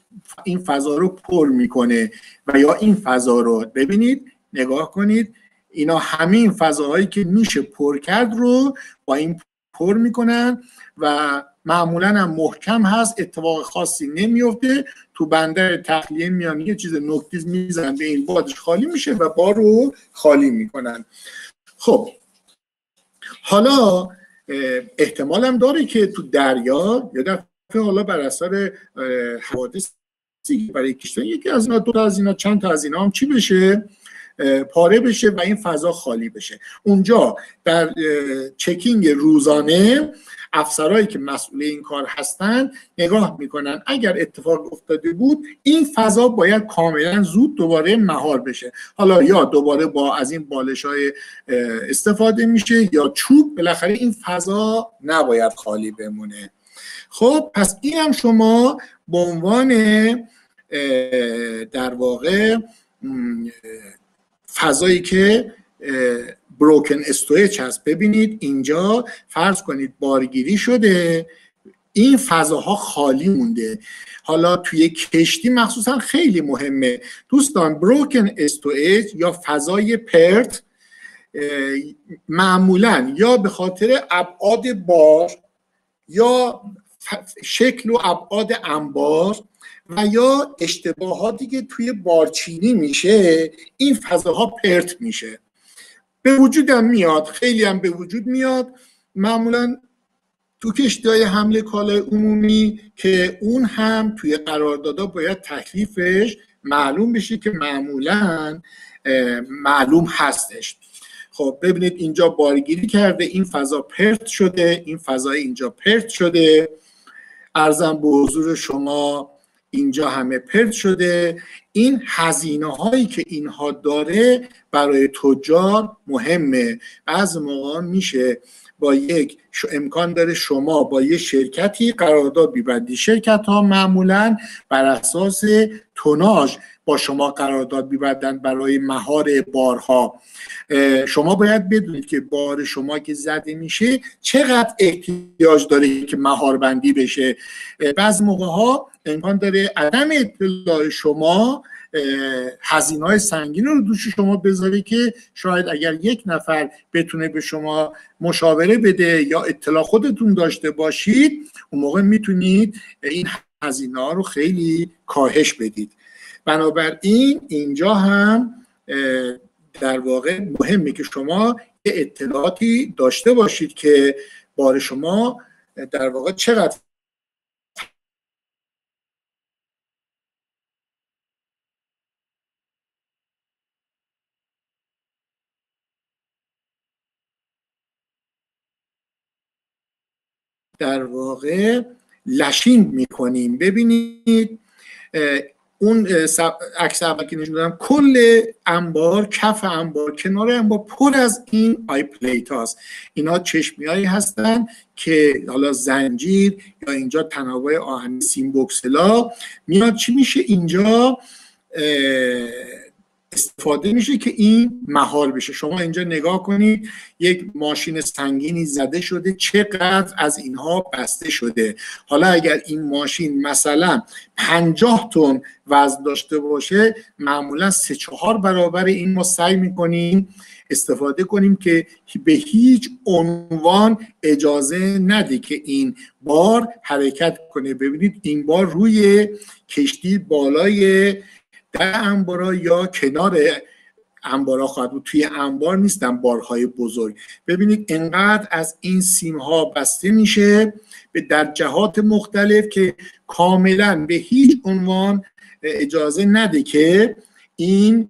این فضا رو پر می‌کنه و یا این فضا رو ببینید نگاه کنید اینا همین فضاهایی که میشه پر کرد رو با این پر می‌کنن و معمولا هم محکم هست اتفاق خاصی نمیفته تو بندر تخلیه میان یه چیز نکتیز میزن به این بادش خالی میشه و بار رو خالی می‌کنن. خب حالا احتمال هم داره که تو دریا یا دفعه حالا بر اثر حوادثی برای کشتن یکی از اینا دو تا از اینا چند تا از اینا هم چی بشه؟ پاره بشه و این فضا خالی بشه. اونجا در چکینگ روزانه افسرهایی که مسئول این کار هستند نگاه می‌کنن. اگر اتفاق افتاده بود این فضا باید کاملا زود دوباره مهار بشه. حالا یا دوباره با از این بالش های استفاده میشه یا چوب. بالاخره این فضا نباید خالی بمونه. خب پس این هم شما به عنوان در واقع فضایی که بروکن استویچ هست. ببینید اینجا فرض کنید بارگیری شده. این فضاها خالی مونده. حالا توی کشتی مخصوصا خیلی مهمه. دوستان بروکن استویج یا فضای پرت معمولا یا به خاطر ابعاد بار یا شکل و ابعاد انبار و یا اشتباهاتی که توی بارچینی میشه این فضاها پرت میشه. به وجودم میاد خیلی هم به وجود میاد. معمولا تو کشتی حمله کالای عمومی که اون هم توی قراردادها باید تکلیفش معلوم بشه که معمولا معلوم هستش. خب ببینید اینجا بارگیری کرده این فضا پرت شده این فضا اینجا پرت شده. ارزم به حضور شما اینجا همه پرت شده. این هزینه هایی که اینها داره برای تجار مهمه. بعض موقع میشه با یک امکان داره شما با یه شرکتی قرارداد بیبندی شرکت ها معمولا بر اساس توناژ با شما قرارداد بیبندن برای مهار بارها. شما باید بدونید که بار شما که زده میشه چقدر احتیاج داره که مهار بندی بشه. بعض موقع ها امکان داره عدم اطلاع شما هزینه های سنگین رو دوش شما بذاره که شاید اگر یک نفر بتونه به شما مشاوره بده یا اطلاع خودتون داشته باشید اون موقع می‌تونید این هزینه ها رو خیلی کاهش بدید. بنابراین اینجا هم در واقع مهمه که شما یه اطلاعاتی داشته باشید که بار شما در واقع چقدر در واقع lashing می‌کنیم. ببینید اون عکس اول که نشون کل انبار کف انبار کنار انبار پر از این eye plate هاست اینا چشمی هایی هستن که حالا زنجیر یا اینجا تنوع آهن سیمبوکسلا میاد. چی میشه اینجا؟ استفاده میشه که این مهار بشه. شما اینجا نگاه کنید یک ماشین سنگینی زده شده چقدر از اینها بسته شده. حالا اگر این ماشین مثلا پنجاه تن وزن داشته باشه معمولا سه چهار برابر این ما سعی می‌کنیم استفاده کنیم که به هیچ عنوان اجازه نده که این بار حرکت کنه. ببینید این بار روی کشتی بالای در انبارا یا کنار انبارا خواهد بود. توی انبار نیستن بارهای بزرگ. ببینید انقدر از این سیم ها بسته میشه به در جهات مختلف که کاملا به هیچ عنوان اجازه نده که این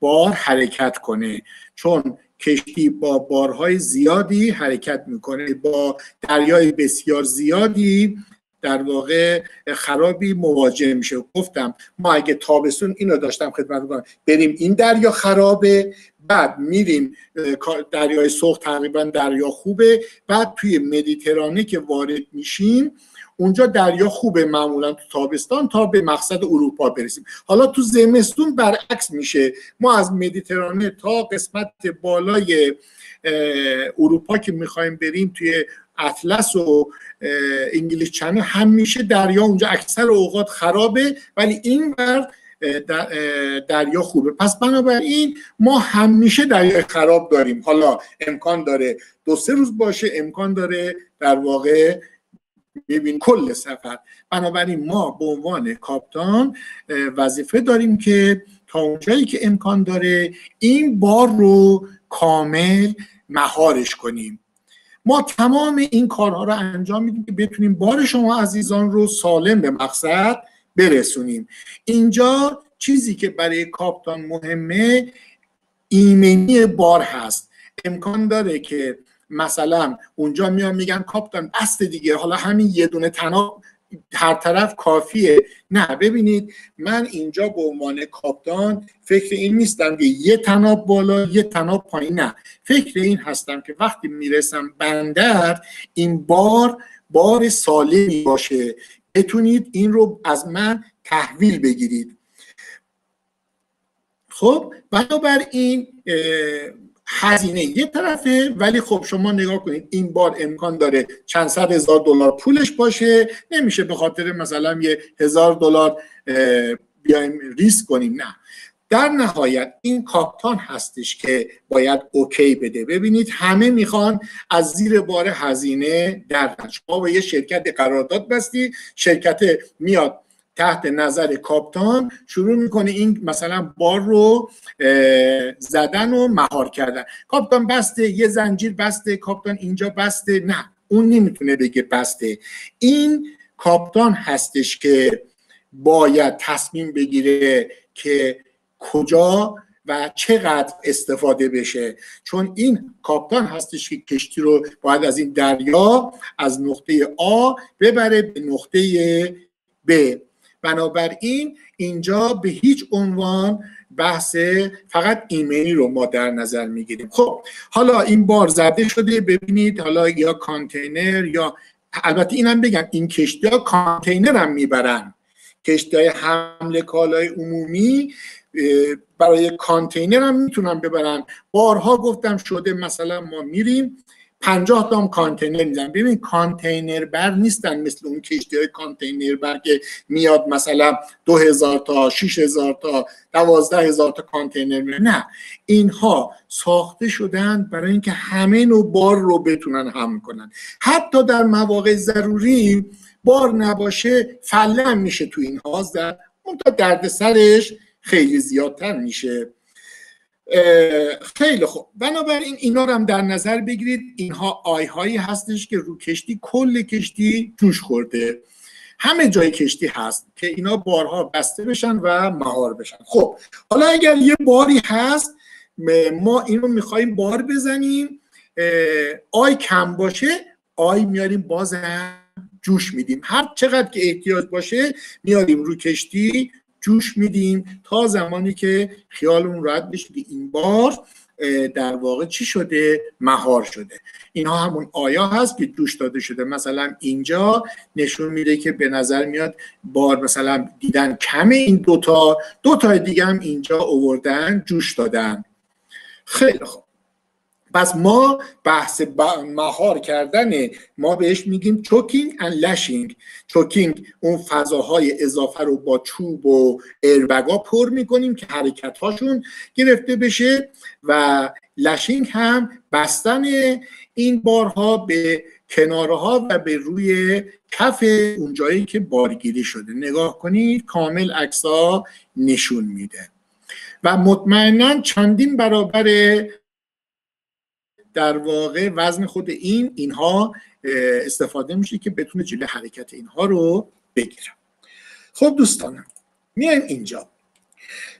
بار حرکت کنه. چون کشتی با بارهای زیادی حرکت می‌کنه با دریای بسیار زیادی در واقع خرابی مواجه میشه. گفتم ما اگه تابستون اینو داشتم خدمت بریم این دریا خرابه بعد میریم دریای سرخ تقریبا دریا خوبه. بعد توی مدیترانه که وارد میشیم اونجا دریا خوبه معمولا تو تابستان تا به مقصد اروپا برسیم. حالا تو زمستون برعکس میشه. ما از مدیترانه تا قسمت بالای اروپا که می‌خوایم بریم توی اطلس و انگلیس چنل همیشه دریا اونجا اکثر اوقات خرابه ولی این بر دریا خوبه. پس بنابراین ما همیشه دریا خراب داریم. حالا امکان داره دو سه روز باشه امکان داره در واقع ببین کل سفر. بنابراین ما به عنوان کاپتان وظیفه داریم که تا اونجایی که امکان داره این بار رو کامل مهارش کنیم. ما تمام این کارها رو انجام میدیم که بتونیم بار شما عزیزان رو سالم به مقصد برسونیم. اینجا چیزی که برای کاپتان مهمه ایمنی بار هست. امکان داره که مثلا اونجا میان میگن کاپتان بست دیگه حالا همین یه دونه تناب هر طرف کافیه. نه ببینید من اینجا به عنوان کاپتان فکر این نیستم که یه تناب بالا یه تناب پایین. نه فکر این هستم که وقتی می‌رسم بندر این بار بار سالمی باشه. بتونید این رو از من تحویل بگیرید. خب بنابراین هزینه یه طرفه ولی خب شما نگاه کنید این بار امکان داره چند صد هزار دلار پولش باشه. نمیشه به خاطر مثلا یه هزار دلار بیایم ریسک کنیم نه. در نهایت این کاپتان هستش که باید اوکی بده. ببینید همه می‌خوان از زیر بار هزینه در شما با یه شرکت قرارداد بستی شرکت میاد تحت نظر کاپتان شروع می‌کنه این مثلا بار رو زدن و مهار کردن. کاپتان بسته یه زنجیر بسته کاپتان اینجا بسته. نه اون نمی‌تونه بگه بسته. این کاپتان هستش که باید تصمیم بگیره که کجا و چقدر استفاده بشه. چون این کاپتان هستش که کشتی رو باید از این دریا از نقطه آ ببره به نقطه ب. بنابراین اینجا به هیچ عنوان بحث فقط ایمنی رو ما در نظر می‌گیریم. خب حالا این بار زده شده ببینید حالا یا کانتینر یا البته اینم بگم این کشتی ها کانتینر هم می‌برن. کشتی های حمل کالای عمومی برای کانتینر هم می‌تونن ببرن. بارها گفتم شده مثلا ما میریم پنجاه تا هم کانتینر می‌زنن ببین کانتینر بر نیستن مثل اون کشتی های کانتینر بر که میاد مثلا دو هزار تا شیش هزار تا دوازده هزار تا کانتینر میاد نه اینها ساخته شدن برای اینکه همه نوع بار رو بتونن حمل کنن. حتی در مواقع ضروری بار نباشه فله میشه تو این در اون تا دردسرش خیلی زیادتر میشه. خیلی خوب. بنابراین اینا رو هم در نظر بگیرید. اینها آی هایی هستش که رو کشتی کل کشتی جوش خورده. همه جای کشتی هست که اینا بارها بسته بشن و مهار بشن. خب حالا اگر یه باری هست ما این رو میخواییم بار بزنیم. آی کم باشه آی میاریم بازم جوش میدیم. هر چقدر که احتیاج باشه میاریم رو کشتی جوش میدیم تا زمانی که خیالمون راحت بشه که این بار در واقع چی شده؟ مهار شده. اینها همون آیا هست که جوش داده شده. مثلا اینجا نشون میده که به نظر میاد بار مثلا دیدن کمه این دوتا. دوتا دیگه هم اینجا اووردن جوش دادن. خیلی خوب. پس ما بحث مهار کردن ما بهش میگیم چوکینگ and لشینگ چوکینگ اون فضاهای اضافه رو با چوب و اربگا پر می‌کنیم که حرکت هاشون گرفته بشه و لشینگ هم بستن این بارها به کنارها و به روی کف اونجایی که بارگیری شده. نگاه کنید کامل عکسا نشون میده. و مطمئنا چندین برابر در واقع وزن خود این اینها استفاده میشه که بتونه جلوی حرکت اینها رو بگیره. خب دوستانم میایم اینجا.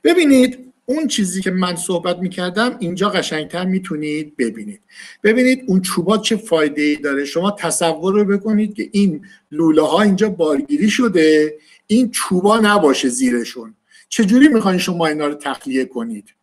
ببینید اون چیزی که من صحبت می‌کردم اینجا قشنگتر می‌تونید ببینید. ببینید اون چوبات چه فایده ای داره. شما تصور رو بکنید که این لوله ها اینجا بارگیری شده. این چوبا نباشه زیرشون. چجوری می‌خواین شما اینا رو تخلیه کنید؟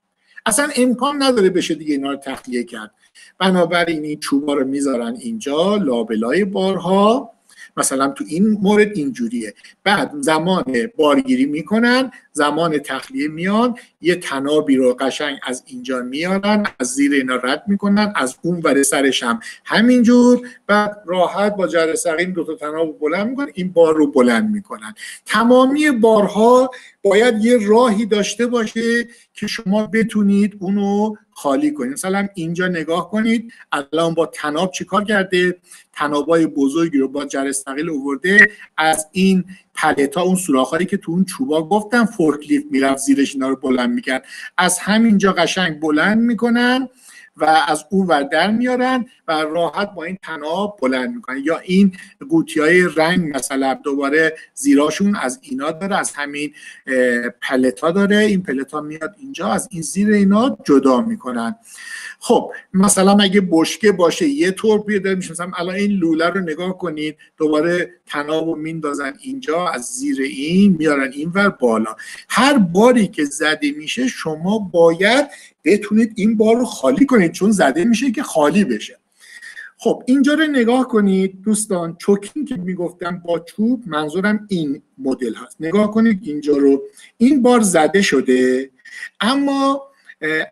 اصلا امکان نداره بشه دیگه اینا رو تخلیه کرد. بنابراین این چوبا رو می‌ذارن اینجا لابلای بارها. مثلا تو این مورد اینجوریه. بعد زمان بارگیری می‌کنن زمان تخلیه میان یه تنابی رو قشنگ از اینجا میارن از زیر اینا رد می‌کنن از اون ور سرش هم همینجور. بعد راحت با جر سقیم دو تا تناب بلند می‌کنن این بار رو بلند می‌کنن. تمامی بارها باید یه راهی داشته باشه که شما بتونید اونو خالی کنید. مثلا اینجا نگاه کنید الان با تناب چیکار کرده؟ تنابای بزرگی رو با جرستقیل اوورده. از این پلتا اون سوراخایی که تو اون چوبا گفتم فورکلیفت می‌رفت زیرش اینا رو بلند می‌کرد. از همینجا قشنگ بلند می‌کنن. و از اون ور در میارن و راحت با این تناب بلند می‌کنن. یا این قوطی های رنگ مثلا دوباره زیراشون از اینا داره از همین پلتا داره. این پلتا میاد اینجا از این زیر اینا جدا می‌کنن. خب مثلا اگه بشکه باشه یه طور پیدا میشه. مثلا الان این لوله رو نگاه کنید دوباره تناب رو میندازن اینجا از زیر این میارن اینور بالا. هر باری که زده میشه شما باید بتونید این بار رو خالی کنید چون زده میشه که خالی بشه. خب اینجا رو نگاه کنید دوستان. چوکین که می‌گفتم با چوب منظورم این مدل هست. نگاه کنید اینجا رو. این بار زده شده. اما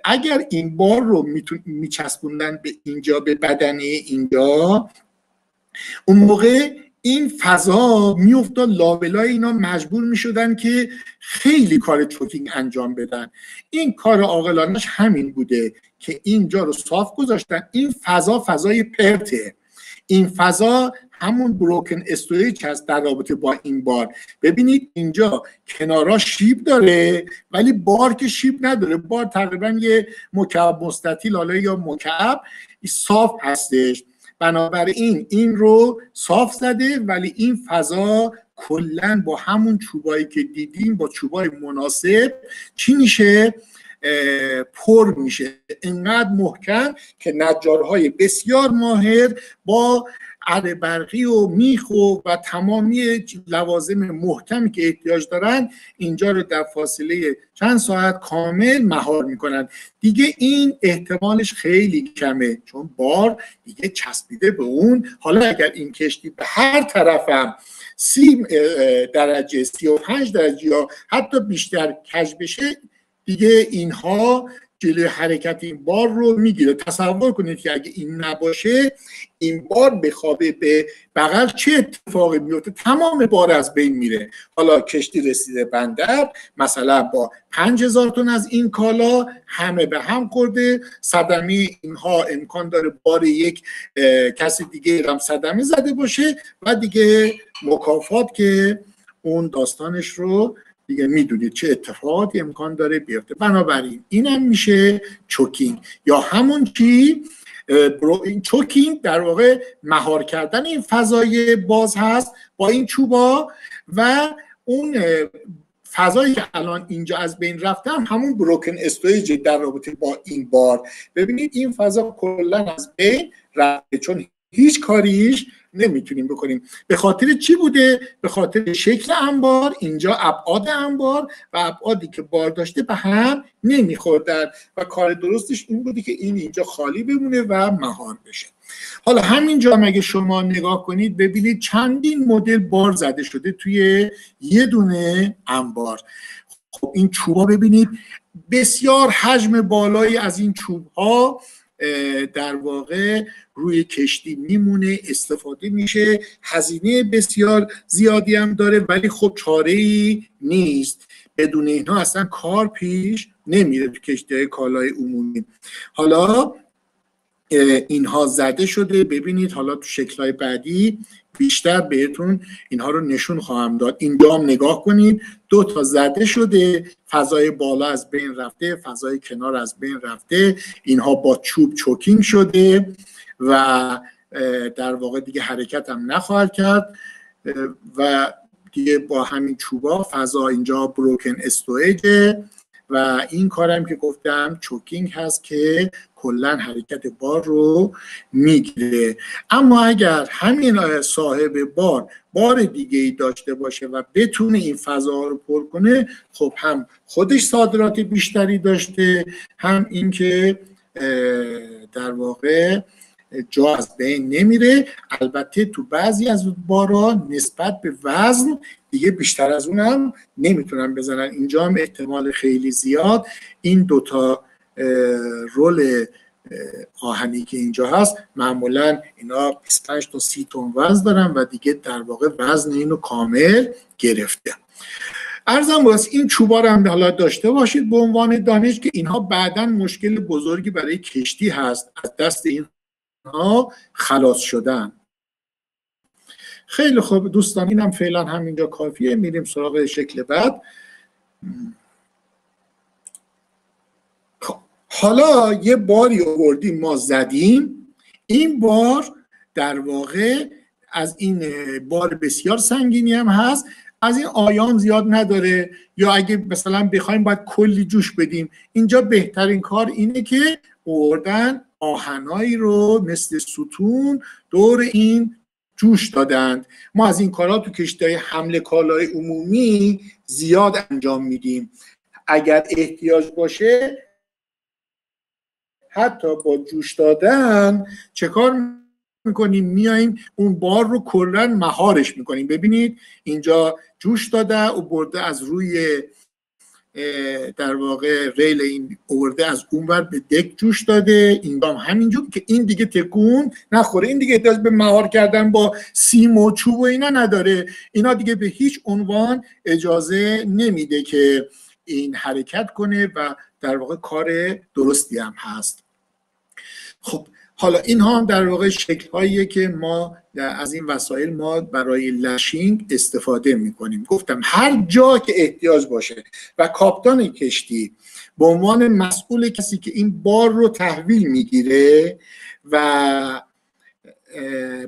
اگر این بار رو میچسبوندن به اینجا به بدنه اینجا اون موقع این فضا میافتاد لابلای اینا مجبور می‌شدن که خیلی کار چوکینگ انجام بدن. این کار عاقلانش همین بوده که اینجا رو صاف گذاشتن. این فضا فضای پرته. این فضا همون بروکن استوریج هست در رابطه با این بار. ببینید اینجا کنارا شیب داره ولی بار که شیب نداره. بار تقریبا یه مکعب مستطیل حالا یا مکعب صاف هستش. بنابراین این رو صاف زده ولی این فضا کلا با همون چوبایی که دیدیم با چوبای مناسب چی میشه؟ پر میشه. انقدر محکم که نجارهای بسیار ماهر با عد برقی و میخ و, و تمامی لوازم محکمی که احتیاج دارن اینجا رو در فاصله چند ساعت کامل مهار می‌کنن. دیگه این احتمالش خیلی کمه چون بار دیگه چسبیده به اون. حالا اگر این کشتی به هر طرفم سی درجه سی و پنج درجه یا حتی بیشتر کج بشه دیگه اینها جلوی حرکت این بار رو می‌گیره. تصور کنید که اگه این نباشه این بار بخوابه به بغل چه اتفاقی میفته تمام بار از بین میره. حالا کشتی رسیده بندر مثلا با پنج هزار تن از این کالا همه به هم خورده. صدمی اینها امکان داره بار یک کسی دیگه هم صدمی زده باشه و دیگه مکافات که اون داستانش رو دیگه می‌دونید چه اتفاقاتی امکان داره بیفته. بنابراین اینم میشه چوکینگ. یا همون چی چوکینگ در واقع مهار کردن این فضای باز هست با این چوبا و اون فضایی که الان اینجا از بین رفتم همون بروکن استویج در رابطه با این بار. ببینید این فضا کلا از بین رفته چون هیچ کاریش نمی‌تونیم بکنیم. به خاطر چی بوده؟ به خاطر شکل انبار اینجا ابعاد انبار و ابعادی که بار داشته به هم نمیخوردن و کار درستش این بوده که این اینجا خالی بمونه و مهار بشه. حالا همینجا مگه شما نگاه کنید ببینید چندین مدل بار زده شده توی یه دونه انبار. خب این چوبا ببینید بسیار حجم بالایی از این چوب ها در واقع روی کشتی میمونه استفاده میشه. هزینه بسیار زیادی هم داره ولی خب چاره ای نیست. بدون اینها اصلا کار پیش نمیره تو کشتی های کالای عمومی. حالا اینها زده شده. ببینید حالا تو شکلهای بعدی بیشتر بهتون اینها رو نشون خواهم داد. اینجا هم نگاه کنید دو تا زده شده فضای بالا از بین رفته فضای کنار از بین رفته اینها با چوب چوکینگ شده و در واقع دیگه حرکت هم نخواهد کرد. و دیگه با همین چوبا فضا اینجا بروکن استویجه و این کارم که گفتم چوکینگ هست که کلا حرکت بار رو می‌گیره. اما اگر همین صاحب بار بار دیگه ای داشته باشه و بتونه این فضا رو پر کنه خب هم خودش صادرات بیشتری داشته هم اینکه در واقع جا از بین نمیره. البته تو بعضی از بارا نسبت به وزن دیگه بیشتر از اونم نمی‌تونن بزنن. اینجا هم احتمال خیلی زیاد این دوتا رول آهنی که اینجا هست معمولا اینا 25 تا 30 تن وزن دارن و دیگه در واقع وزن اینو کامل گرفته. ارزم باز این چوبا رو هم حالا داشته باشید به عنوان دانش که اینها بعدا مشکل بزرگی برای کشتی هست از دست اینها خلاص شدن. خیلی خوب دوستان اینم فعلا همینجا کافیه. میریم سراغ شکل بعد. حالا یه باری آوردیم ما زدیم. این بار در واقع از این بار بسیار سنگینی هم هست. از این آیان زیاد نداره. یا اگه مثلا بخوایم باید کلی جوش بدیم. اینجا بهترین کار اینه که اوردن آهنایی رو مثل ستون دور این جوش دادند. ما از این کارها تو کشتای حمل کالای عمومی زیاد انجام میدیم. اگر احتیاج باشه حتی با جوش دادن چه کار می‌کنیم؟ میایم اون بار رو کلا مهارش می‌کنیم. ببینید اینجا جوش داده و برده از روی در واقع ریل این اوورده از اونور به دک جوش داده. این هم همینجور که این دیگه تکون نخوره. این دیگه احتیاج به مهار کردن با سیم و چوب و اینا نداره. اینا دیگه به هیچ عنوان اجازه نمیده که این حرکت کنه و در واقع کار درستی هم هست. خب حالا این هم در واقع شکل که ما از این وسایل ما برای لشینگ استفاده می‌کنیم. گفتم هر جا که احتیاج باشه و کاپتان کشتی به عنوان مسئول کسی که این بار رو تحویل می‌گیره و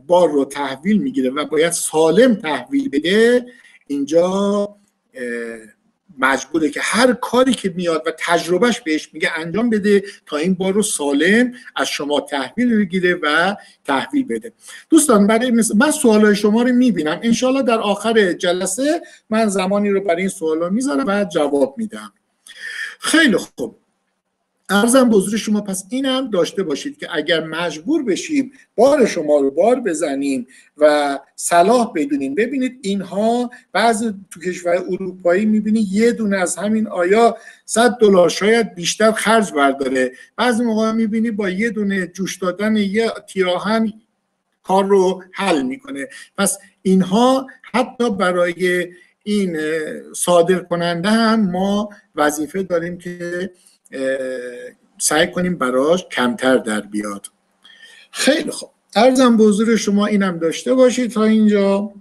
بار رو تحویل می‌گیره و باید سالم تحویل بده اینجا مجبوره که هر کاری که میاد و تجربهش بهش میگه انجام بده تا این بار رو سالم از شما تحویل بگیره و تحویل بده. دوستان برای مثل من سوالای شما رو می‌بینم. انشالله در آخر جلسه من زمانی رو برای این سوالا می‌ذارم و جواب میدم. خیلی خوب. ارزم بزرگ شما پس اینم داشته باشید که اگر مجبور بشیم بار شما رو بار بزنیم و صلاح بدونیم. ببینید اینها بعضی تو کشور اروپایی می‌بینید یه دونه از همین آیا 100 دلار شاید بیشتر خرج برداره. بعضی موقع می‌بینید با یه دونه جوش دادن یه تیراهن کار رو حل می‌کنه. پس اینها حتی برای این صادر کننده هم ما وظیفه داریم که سعی کنیم براش کمتر در بیاد. خیلی خوب. ارزم به حضور شما اینم داشته باشید تا اینجا.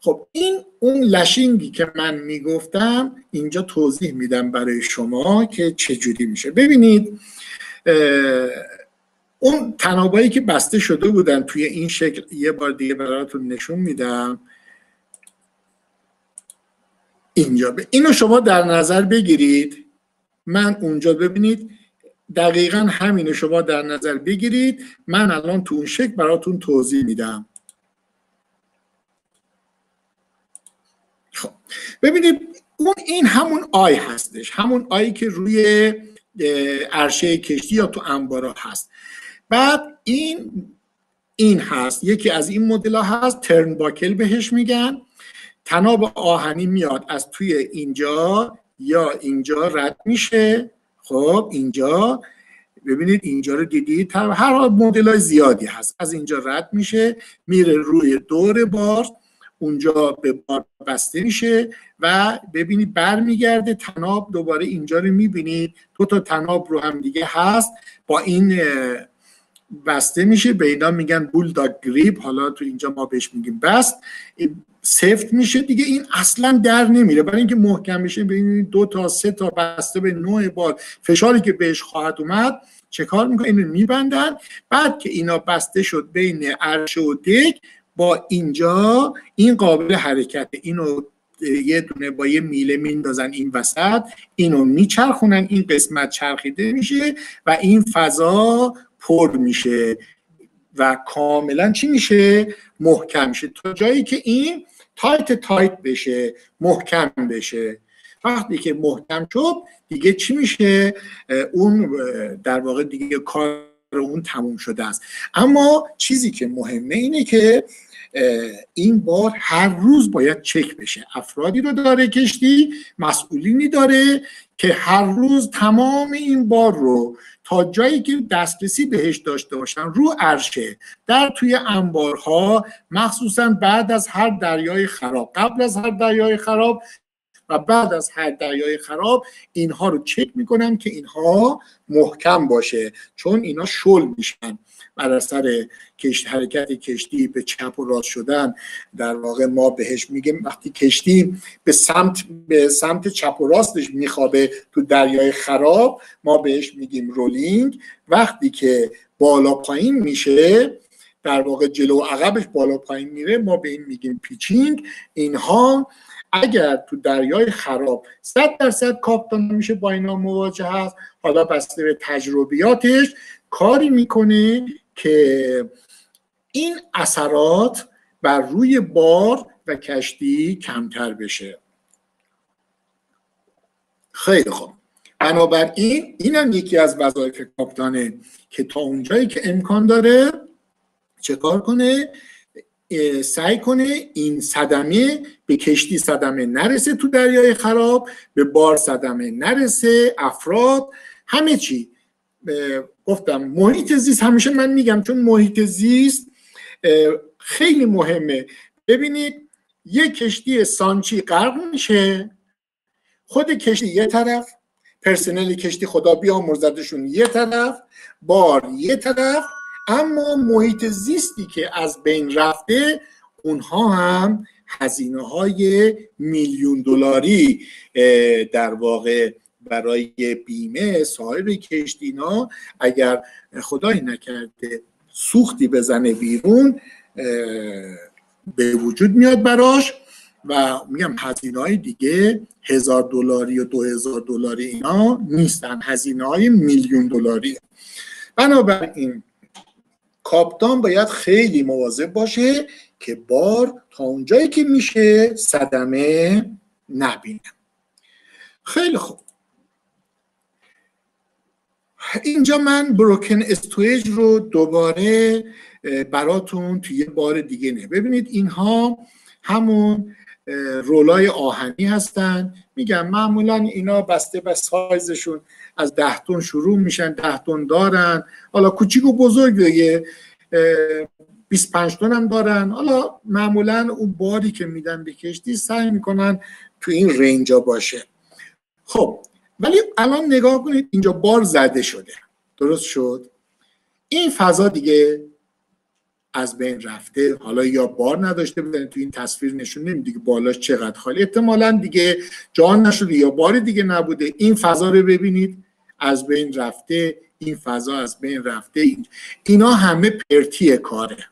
خب این اون لشینگی که من می‌گفتم اینجا توضیح میدم برای شما که چجوری میشه. ببینید اون تنابایی که بسته شده بودن توی این شکل یه بار دیگه براتون نشون میدم. اینجا. به اینو شما در نظر بگیرید. من اونجا ببینید دقیقا همین شما در نظر بگیرید. من الان تو اون شکل براتون توضیح میدم. خب ببینید اون این همون آی هستش. همون آی که روی عرشه کشتی یا تو انبارا هست. بعد این این هست. یکی از این مدل ها هست. ترن باکل بهش میگن. تناب آهنی میاد از توی اینجا. یا اینجا رد میشه. خب اینجا. ببینید اینجا رو دیدید هر مدل های زیادی هست. از اینجا رد میشه میره روی دور بار اونجا به بار بسته میشه و ببینید برمیگرده تناب دوباره اینجا رو می‌بینید. دو تا تناب رو هم دیگه هست. با این بسته میشه. به اینا میگن بولداگ گریپ حالا تو اینجا ما بهش میگیم بست. سفت میشه دیگه این اصلا در نمیره. برای اینکه محکم میشه ببینید دو تا سه تا بسته به نوع بال فشاری که بهش خواهد اومد چه کار می‌کنه؟ اینو میبندن. بعد که اینا بسته شد بین عرشه و دک با اینجا این قابل حرکت اینو یه دونه با یه میله میندازن این وسط اینو میچرخونن این قسمت چرخیده میشه و این فضا پر میشه و کاملا چی میشه؟ محکم میشه. تا جایی که این tight tight بشه محکم بشه. وقتی که محکم شد دیگه چی میشه؟ اون در واقع دیگه کار اون تموم شده است. اما چیزی که مهمه اینه که این بار هر روز باید چک بشه. افرادی رو داره کشتی مسئولینی داره که هر روز تمام این بار رو تا جایی که دسترسی بهش داشته باشن رو عرشه. در توی انبارها مخصوصا بعد از هر دریای خراب قبل از هر دریای خراب و بعد از هر دریای خراب اینها رو چک می‌کنم که اینها محکم باشه چون اینا شل میشن. بر اثر کشت حرکت کشتی به چپ و راست شدن در واقع ما بهش میگیم وقتی کشتی به سمت به سمت چپ و راستش میخوابه تو دریای خراب ما بهش میگیم رولینگ. وقتی که بالا پایین میشه در واقع جلو و عقبش بالا پایین میره ما به این میگیم پیچینگ. اینها اگر تو دریای خراب صد درصد کاپتان میشه با اینا مواجه هست. حالا بسته به تجربیاتش کاری می‌کنه که این اثرات بر روی بار و کشتی کمتر بشه. خیلی خوب. بنابراین این هم یکی از وظایف کاپتانه که تا اونجایی که امکان داره چه کار کنه؟ سعی کنه این صدمه به کشتی صدمه نرسه تو دریای خراب به بار صدمه نرسه افراد همه چی. گفتم محیط زیست همیشه من میگم چون محیط زیست خیلی مهمه. ببینید یک کشتی سانچی غرق میشه. خود کشتی یه طرف پرسنل کشتی خدا بیامرزدشون یه طرف بار یه طرف. اما محیط زیستی که از بین رفته اونها هم هزینه های میلیون دلاری در واقع برای بیمه صاحب کشتینا اگر خدایی نکرده سوختی بزنه بیرون به وجود میاد براش و میگم هزینه های دیگه هزار دلاری و دو هزار دلاری اینا نیستن. هزینه های میلیون دلاری. بنابراین کاپتان باید خیلی مواظب باشه که بار تا اونجایی که میشه صدمه نبینه. خیلی خوب. اینجا من بروکن استویج رو دوباره براتون توی یه بار دیگه نه. ببینید اینها همون رولای آهنی هستن. میگم معمولا اینا بسته به سایزشون از ده تن شروع میشن ده تن دارن. حالا کوچیک و بزرگ دیگه 25 تن هم دارن. حالا معمولا اون باری که میدن به کشتی سعی می‌کنن تو این رنجا باشه. خب ولی الان نگاه کنید اینجا بار زده شده. درست شد؟ این فضا دیگه از بین رفته. حالا یا بار نداشته بودن تو این تصویر نشون نمیده که بالاش چقدر خالی. احتمالا دیگه جان نشده یا بار دیگه نبوده. این فضا رو ببینید. از بین رفته. این فضا از بین رفته. اینا همه پرتی کاره.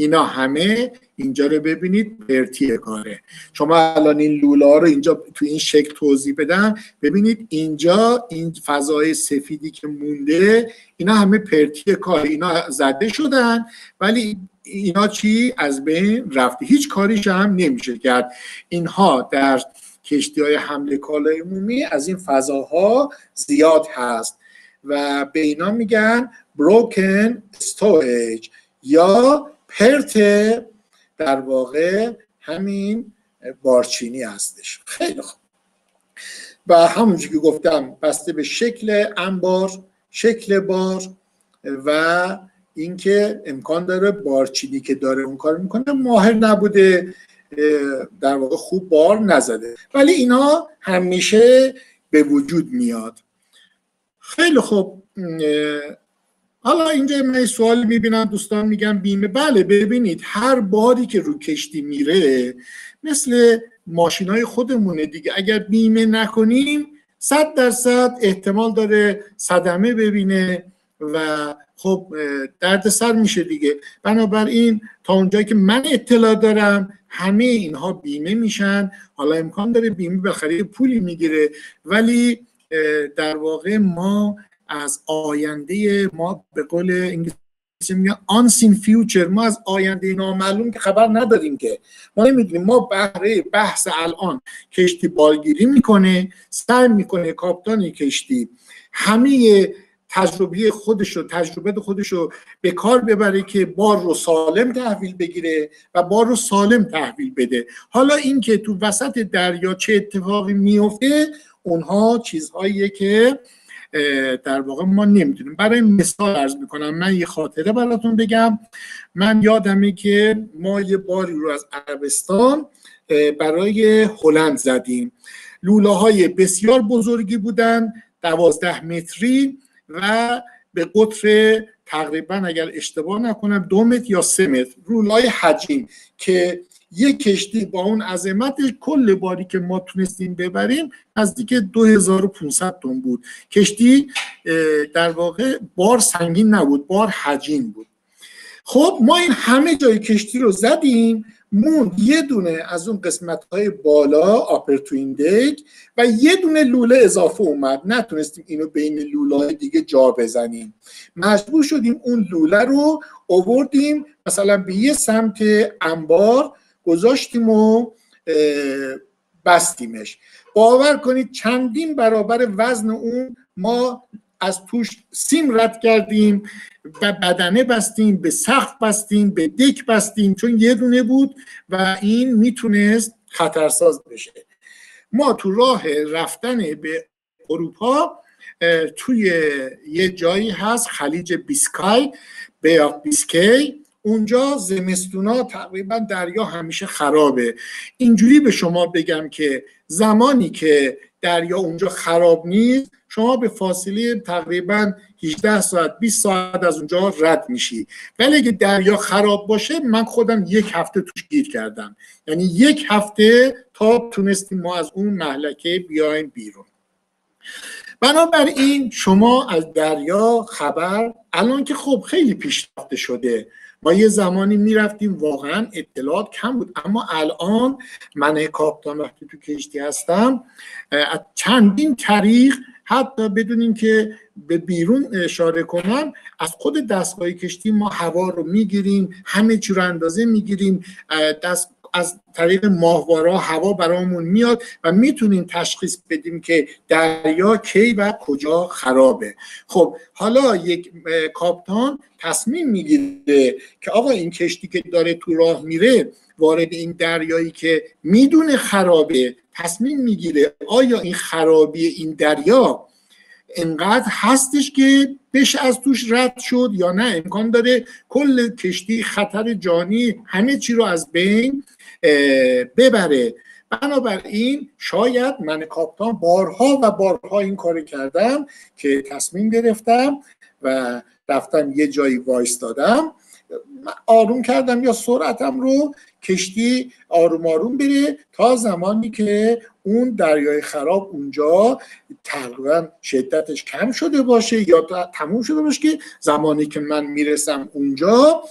اینا همه اینجا رو ببینید پرتی کاره. شما الان این لولا رو اینجا تو این شکل توضیح بدم. ببینید اینجا این فضای سفیدی که مونده اینا همه پرتی کاره. اینا زده شدن ولی اینا چی؟ از بین رفته. هیچ کاریش هم نمیشه کرد. اینها در کشتی های حمله کالای عمومی از این فضاها زیاد هست و به اینا میگن broken storage یا پرت در واقع همین بارچینی هستش. خیلی خوب. و همونجور که گفتم بسته به شکل انبار شکل بار و اینکه امکان داره بارچینی که داره اون کار می‌کنه ماهر نبوده در واقع خوب بار نزده. ولی اینا همیشه به وجود میاد. خیلی خوب حالا اینجا من سوال می‌بینم دوستان میگن بیمه. بله ببینید هر باری که رو کشتی میره مثل ماشین های خودمونه دیگه. اگر بیمه نکنیم صد درصد احتمال داره صدمه ببینه و خب درد سر میشه دیگه. بنابراین تا اونجایی که من اطلاع دارم همه اینها بیمه میشن. حالا امکان داره بیمه به خرید پولی می‌گیره. ولی در واقع ما از آینده ما به قول انگلیسی میگن آنسین فیوچر ما از آینده نامعلوم که خبر نداریم که. ما نمی‌دونیم. ما بهره بحث الان کشتی بالگیری می‌کنه سعی می‌کنه کاپتان کشتی همه تجربه خودش رو تجربه خودش رو به کار ببره که بار رو سالم تحویل بگیره و بار رو سالم تحویل بده. حالا اینکه تو وسط دریا چه اتفاقی میفته اونها چیزهاییه که در واقع ما نمی‌تونیم برای مثال ارز می‌کنم من یه خاطره براتون بگم. من یادمه که ما یه باری رو از عربستان برای هلند زدیم. لوله های بسیار بزرگی بودن دوازده متری و به قطر تقریبا اگر اشتباه نکنم دو متر یا سه متر رولای حجیم که یک کشتی با اون عظمت کل باری که ما تونستیم ببریم نزدیک 2500 تن بود. کشتی در واقع بار سنگین نبود بار حجیم بود. خب ما این همه جای کشتی رو زدیم مون یه دونه از اون قسمت های بالا آپرتویندک و یه دونه لوله اضافه اومد. نتونستیم اینو بین لوله های دیگه جا بزنیم. مجبور شدیم اون لوله رو اووردیم مثلا به یه سمت انبار گذاشتیم و بستیمش. باور کنید چندین برابر وزن اون ما از توش سیم رد کردیم و بدنه بستیم به سقف بستیم به دک بستیم چون یه دونه بود و این می‌تونست خطرساز بشه. ما تو راه رفتن به اروپا توی یه جایی هست خلیج بیسکای به بیسکی. اونجا زمستونا تقریبا دریا همیشه خرابه. اینجوری به شما بگم که زمانی که دریا اونجا خراب نیست شما به فاصله تقریبا 18 ساعت 20 ساعت از اونجا رد میشی. ولی اگه دریا خراب باشه من خودم یک هفته توش گیر کردم. یعنی یک هفته تا تونستیم ما از اون محلکه بیایم بیرون. بنابراین شما از دریا خبر الان که خب خیلی پیشرفته شده. ما یه زمانی می‌رفتیم واقعا اطلاعات کم بود. اما الان من کاپتان وقتی تو کشتی هستم از چندین طریق حتی بدونیم که به بیرون اشاره کنم از خود دستگاه کشتی ما هوا رو می‌گیریم همه چی رو اندازه می‌گیریم دست از طریق ماهوارا هوا برامون میاد و می‌تونیم تشخیص بدیم که دریا کی و کجا خرابه. خب حالا یک کاپتان تصمیم می‌گیره که آقا این کشتی که داره تو راه میره وارد این دریایی که می‌دونه خرابه تصمیم می‌گیره آیا این خرابی این دریا انقدر هستش که بشه از توش رد شد یا نه امکان داره کل کشتی خطر جانی همه چی رو از بین ببره. بنابراین شاید من کاپتان بارها و بارها این کار کردم که تصمیم گرفتم و رفتم یه جایی آروم کردم یا سرعتم رو کشتی آروم آروم بره تا زمانی که اون دریای خراب اونجا تقریبا شدتش کم شده باشه یا تموم شده باشه که زمانی که من می‌رسم اونجا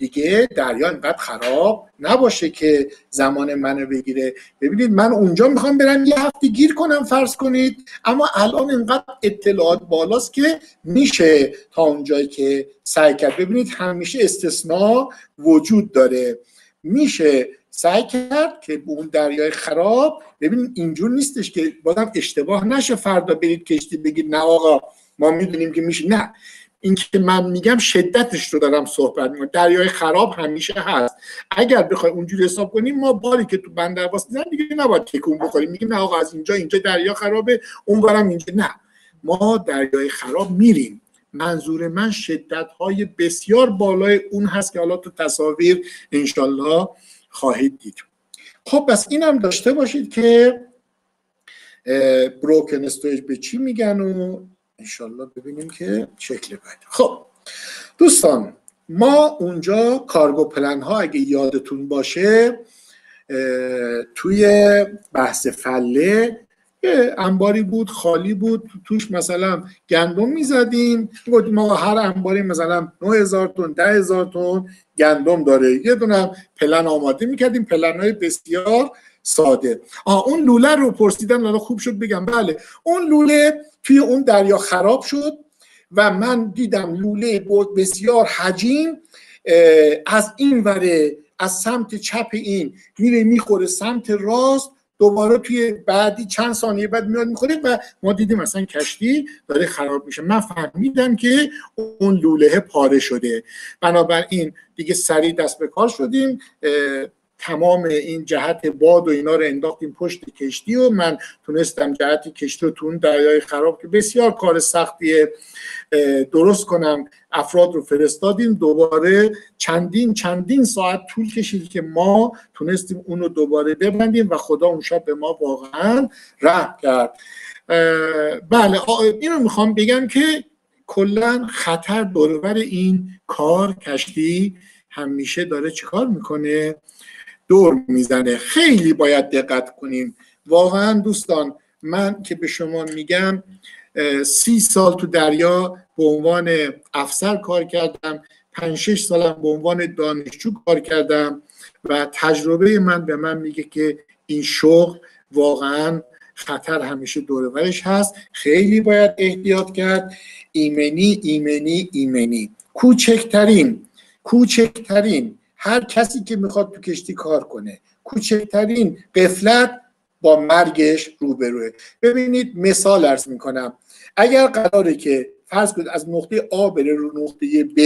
دیگه دریا اینقدر خراب نباشه که زمان منو بگیره. ببینید من اونجا می‌خوام برم یه هفته گیر کنم فرض کنید. اما الان اینقدر اطلاعات بالاست که میشه تا اونجایی که سعی کرد. ببینید همیشه استثناء وجود داره. میشه سعی کرد که به اون دریای خراب ببینید اینجور نیستش که بازم اشتباه نشه فردا برید کشتی بگید نه آقا ما می‌دونیم که میشه. نه. این که من میگم شدتش رو دارم صحبت می‌کنم. دریای خراب همیشه هست. اگر بخوای اونجوری حساب کنیم ما باری که تو بندر عباس دیگه نباید تکون بخوریم میگیم نه آقا از اینجا اینجا دریا خرابه اون برم اینجا. نه. ما دریای خراب میریم. منظور من شدت های بسیار بالای اون هست که حالا تو تصاویر انشالله خواهید دید. خب پس اینم داشته باشید که broken stowage به چی میگن و انشالله ببینیم که شکل باید خب دوستان ما اونجا کارگو پلن ها اگه یادتون باشه توی بحث فله یه انباری بود خالی بود توش مثلا گندم می‌زدیم. ما هر انباری مثلا 9000 تن 10000 تن گندم داره. یه دونه پلن آماده می‌کردیم. پلن های بسیار ساده. آه اون لوله رو پرسیدن حالا خوب شد بگم. بله اون لوله توی اون دریا خراب شد و من دیدم لوله بود بسیار حجیم از این وره از سمت چپ این. میره می‌خوره سمت راست دوباره توی بعدی چند ثانیه بعد میاد می‌خوره و ما دیدیم مثلا کشتی داره خراب میشه. من فهمیدم که اون لوله پاره شده. بنابراین دیگه سریع دست به کار شدیم. تمام این جهت باد و اینا رو انداختیم پشت کشتی و من تونستم جهت کشتی رو تو دریای خراب که بسیار کار سختیه درست کنم افراد رو فرستادیم. دوباره چندین چندین ساعت طول کشید که ما تونستیم اون رو دوباره ببندیم و خدا اون شب به ما واقعا رحم کرد. بله این رو می‌خوام بگم که کلا خطر دورور این کار کشتی همیشه داره چیکار می‌کنه؟ دور می‌زنه. خیلی باید دقت کنیم واقعا دوستان من که به شما میگم سی سال تو دریا به عنوان افسر کار کردم. پنج شش سالم به عنوان دانشجو کار کردم و تجربه من به من میگه که این شغل واقعا خطر همیشه دورورش هست. خیلی باید احتیاط کرد. ایمنی ایمنی ایمنی. کوچکترین کوچکترین هر کسی که می‌خواد تو کشتی کار کنه. کوچکترین قفلت با مرگش روبروه. ببینید مثال ارز می‌کنم. اگر قراره که فرض کنید از نقطه آ بره رو نقطه ب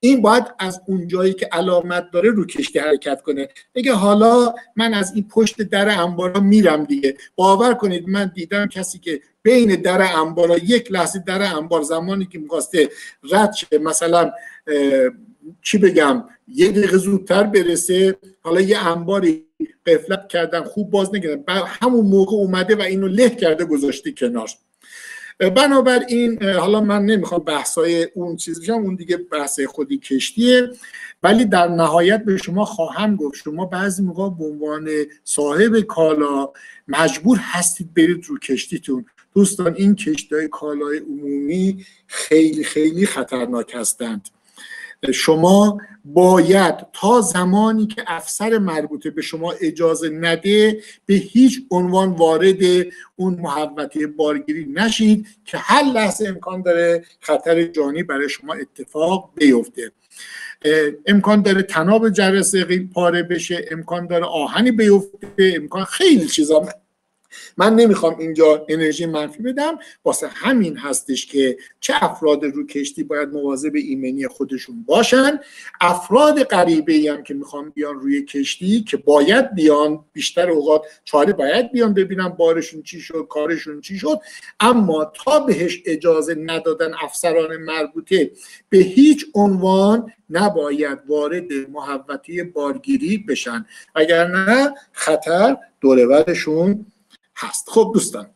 این باید از اون جایی که علامت داره رو کشتی حرکت کنه. بگه حالا من از این پشت در انبارا میرم دیگه. باور کنید من دیدم کسی که بین در انبارا یک لحظه در انبار زمانی که می‌خواسته رد شه مثلا چی بگم؟ یه دقیقه زودتر برسه. حالا یه انباری قفلت کردن خوب باز نگردن. همون موقع اومده و اینو له کرده گذاشته کنار. بنابراین حالا من نمی‌خوام بحثای اون چیز بشم اون دیگه بحث خودی کشتیه. ولی در نهایت به شما خواهم گفت شما بعضی موقع به عنوان صاحب کالا مجبور هستید برید رو کشتیتون. دوستان این کشتی کالای عمومی خیلی خیلی خطرناک هستند. شما باید تا زمانی که افسر مربوطه به شما اجازه نده به هیچ عنوان وارد اون محوطه بارگیری نشید که هر لحظه امکان داره خطر جانی برای شما اتفاق بیفته. امکان داره تناب جرثقیل پاره بشه امکان داره آهنی بیفته امکان خیلی چیزا من نمی‌خوام اینجا انرژی منفی بدم. واسه همین هستش که چه افراد رو کشتی باید مواظب ایمنی خودشون باشن. افراد غریبه ای هم که می‌خوام بیان روی کشتی که باید بیان بیشتر اوقات چاره باید بیان ببینم بارشون چی شد کارشون چی شد. اما تا بهش اجازه ندادن افسران مربوطه به هیچ عنوان نباید وارد محوطه بارگیری بشن. نه خطر دورورشون هست. خب دوستان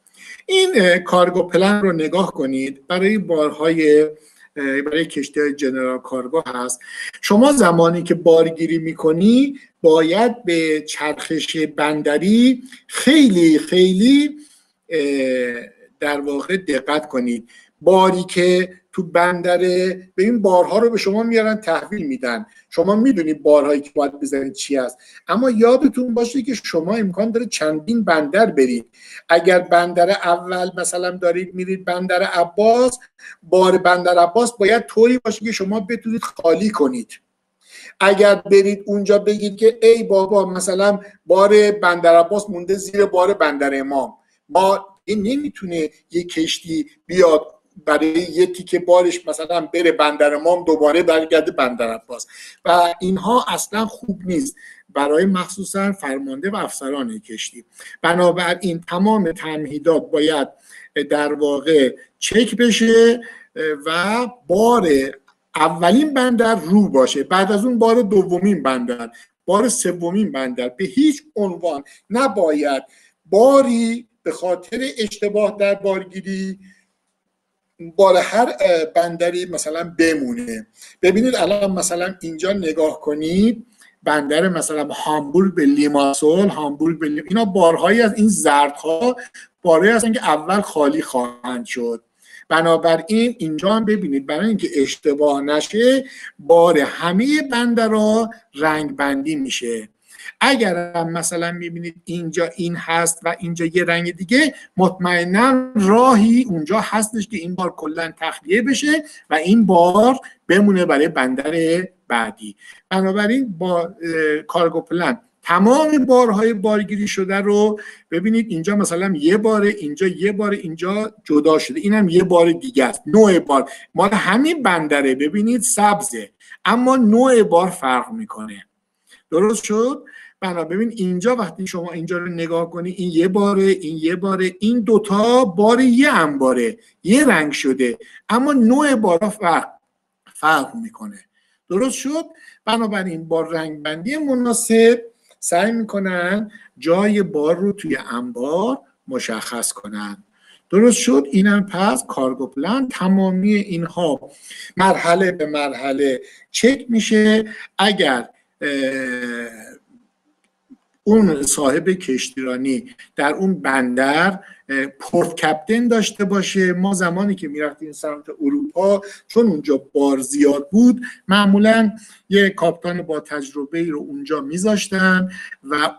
این cargo plan رو نگاه کنید. برای بارهای برای کشتی general cargo هست. شما زمانی که بارگیری می‌کنی باید به چرخش بندری خیلی خیلی در واقع دقت کنید. باری که تو بندره به این بارها رو به شما میارن تحویل میدن. شما می‌دونید بارهایی که باید بزنید چی است اما یادتون باشه که شما امکان داره چندین بندر برید. اگر بندر اول مثلا دارید میرید بندر عباس بار بندر عباس باید طوری باشه که شما بتونید خالی کنید. اگر برید اونجا بگید که ای بابا مثلا بار بندر عباس مونده زیر بار بندر امام. ما این نمی‌تونه یه کشتی بیاد برای یه تیکه بارش مثلا بره بندر مام دوباره برگرده بندر عباس. و اینها اصلا خوب نیست. برای مخصوصا فرمانده و افسران کشتی. بنابراین تمام تمهیدات باید در واقع چک بشه و بار اولین بندر رو باشه. بعد از اون بار دومین بندر بار سومین بندر. به هیچ عنوان نباید باری به خاطر اشتباه در بارگیری بار هر بندری مثلا بمونه. ببینید الان مثلا اینجا نگاه کنید بندر مثلا هامبورگ به لیماسول هامبورگ به لیم... اینا بارهایی از این زردها باره هستن که اول خالی خواهند شد. بنابراین اینجا هم ببینید برای اینکه اشتباه نشه بار همه بندرها رنگ بندی میشه. اگر مثلا می‌بینید اینجا این هست و اینجا یه رنگ دیگه مطمئنا راهی اونجا هستش که این بار کلا تخلیه بشه و این بار بمونه برای بندر بعدی. بنابراین با کارگو پلن تمام بارهای بارگیری شده رو ببینید اینجا مثلا یه بار اینجا یه بار اینجا جدا شده. اینم یه بار دیگه است. نوع بار. مال همین بندره. ببینید سبزه. اما نوع بار فرق می‌کنه. درست شد؟ بنا ببین اینجا وقتی شما اینجا رو نگاه کنی این یه باره این یه باره این دوتا بار یه انباره یه رنگ شده. اما نوع بارا فرق فرق می‌کنه. درست شد؟ بنابراین با رنگ بندی مناسب سعی می‌کنن جای بار رو توی انبار مشخص کنن. درست شد؟ اینم پس کارگو پلان تمامی اینها مرحله به مرحله چک میشه. اگر اون صاحب کشتیرانی در اون بندر port captain داشته باشه. ما زمانی که می‌رفتیم سمت اروپا چون اونجا بار زیاد بود معمولا یه کاپتان با تجربه ای رو اونجا میذاشتن و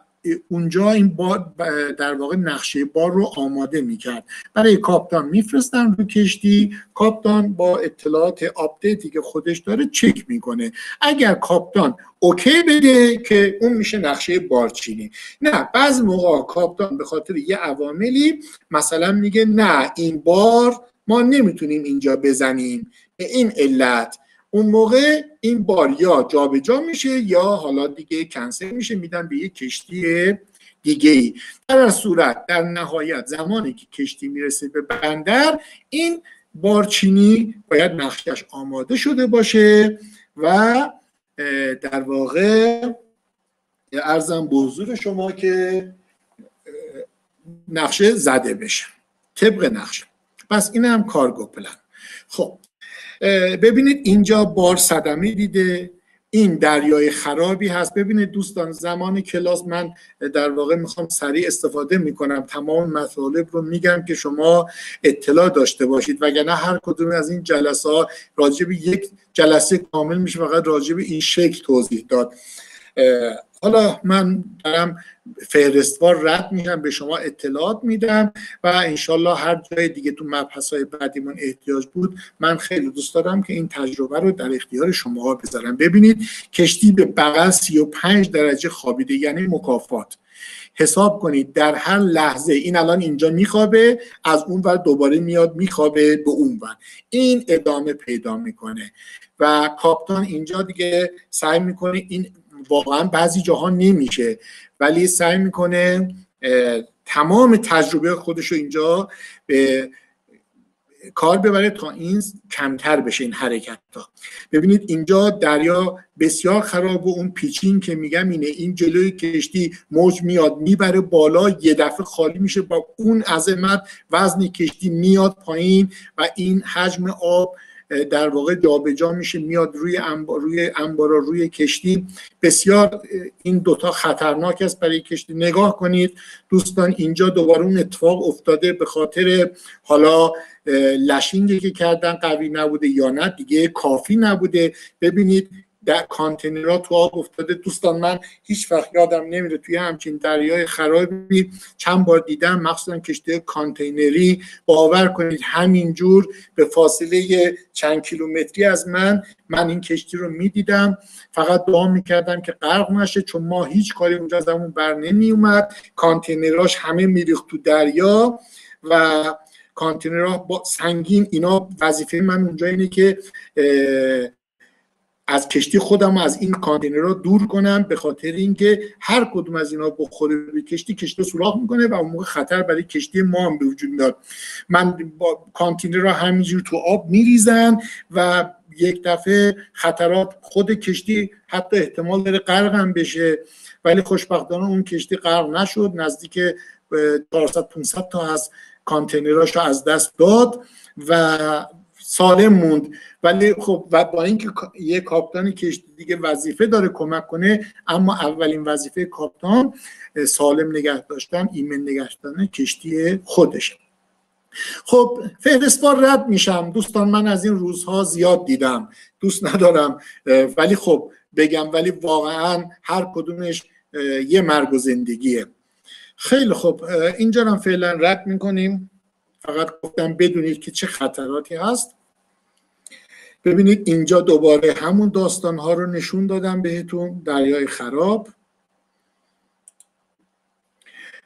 اونجا این بار در واقع نقشه بار رو آماده می‌کرد. برای کاپتان میفرستن رو کشتی. کاپتان با اطلاعات update ی که خودش داره چک می‌کنه. اگر کاپتان okay بده که اون میشه نقشه بارچینی. نه بعض موقع کاپتان به خاطر یه عواملی مثلا میگه نه این بار ما نمی‌تونیم اینجا بزنیم. به این علت اون موقع این بار یا جابجا جا میشه یا حالا دیگه کنسل میشه میدن به یک کشتی دیگه ای در صورت در نهایت زمانی که کشتی می‌رسه به بندر این بارچینی باید نقشش آماده شده باشه و در واقع ارزم به حضور شما که نقشه زده بشه. طبق نقشه. پس این هم کارگو پلن. خب ببینید اینجا بار صدمه دیده. این دریای خرابی هست. ببینید دوستان زمان کلاس من در واقع می‌خوام سریع استفاده می‌کنم. تمام مطالب رو میگم که شما اطلاع داشته باشید. وگرنه هر کدوم از این جلسه ها راجع به یک جلسه کامل میشه فقط راجع به این شکل توضیح داد. حالا من دارم فهرستوار رد میشم به شما اطلاعات میدم و انشالله هر جای دیگه تو مبحث های بعدیمون احتیاج بود. من خیلی دوست دارم که این تجربه رو در اختیار شما بذارم. ببینید کشتی به بغل 35 درجه خوابیده یعنی مکافات. حساب کنید در هر لحظه این الان اینجا میخوابه از اون ور دوباره میاد میخوابه به اون ور. این ادامه پیدا می‌کنه. و کاپتان اینجا دیگه سعی می‌کنه این واقعا بعضی جاها نمیشه. ولی سعی می‌کنه تمام تجربه خودش رو اینجا به کار ببره تا این کمتر بشه این حرکت ها ببینید اینجا دریا بسیار خراب و اون پیچین که میگم اینه این جلوی کشتی موج میاد می‌بره بالا یه دفعه خالی میشه با اون عظمت وزن کشتی میاد پایین و این حجم آب در واقع جابجا میشه میاد روی انبار روی انبارا روی کشتی. بسیار این دوتا خطرناک است برای کشتی. نگاه کنید دوستان اینجا دوباره اون اتفاق افتاده به خاطر حالا لشینگی که کردن قوی نبوده یا نه دیگه کافی نبوده. ببینید در کانتینرها تو آب افتاده. دوستان من هیچ وقت یادم نمیره توی همچین دریای خرابی چند بار دیدم. مخصوصا کشتی کانتینری. باور کنید همینجور به فاصله چند کیلومتری از من من این کشتی رو می‌دیدم. فقط دعا می‌کردم که غرق نشه چون ما هیچ کاری اونجا از همون بر نمی اومد کانتینراش همه میریخت تو دریا و کانتینرها با سنگین اینا. وظیفه من اونجا اینه که از کشتی خودم از این کانتینرها دور کنم به خاطر اینکه هر کدوم از اینا بخوره به کشتی کشتی سوراخ می‌کنه و اون موقع خطر برای کشتی ما هم به وجود میاد. من با کانتینرها همینجور تو آب میریزن و یک دفعه خطرات خود کشتی حتی احتمال داره غرق هم بشه ولی خوشبختانه اون کشتی غرق نشد. نزدیک 400 500 تا از کانتینراش رو از دست داد و سالم موند. ولی خب و با اینکه یه کاپتان کشتی دیگه وظیفه داره کمک کنه اما اولین وظیفه کاپتان سالم نگه داشتن ایمن نگه داشتن کشتی خودشه خب فهرستوار رد میشم. دوستان من از این روزها زیاد دیدم. دوست ندارم. ولی خب بگم ولی واقعا هر کدومش یه مرگ و زندگیه. خیلی خب اینجا هم فعلا رد می‌کنیم. فقط گفتم بدونید که چه خطراتی هست. ببینید اینجا دوباره همون داستان ها رو نشون دادم بهتون دریای خراب.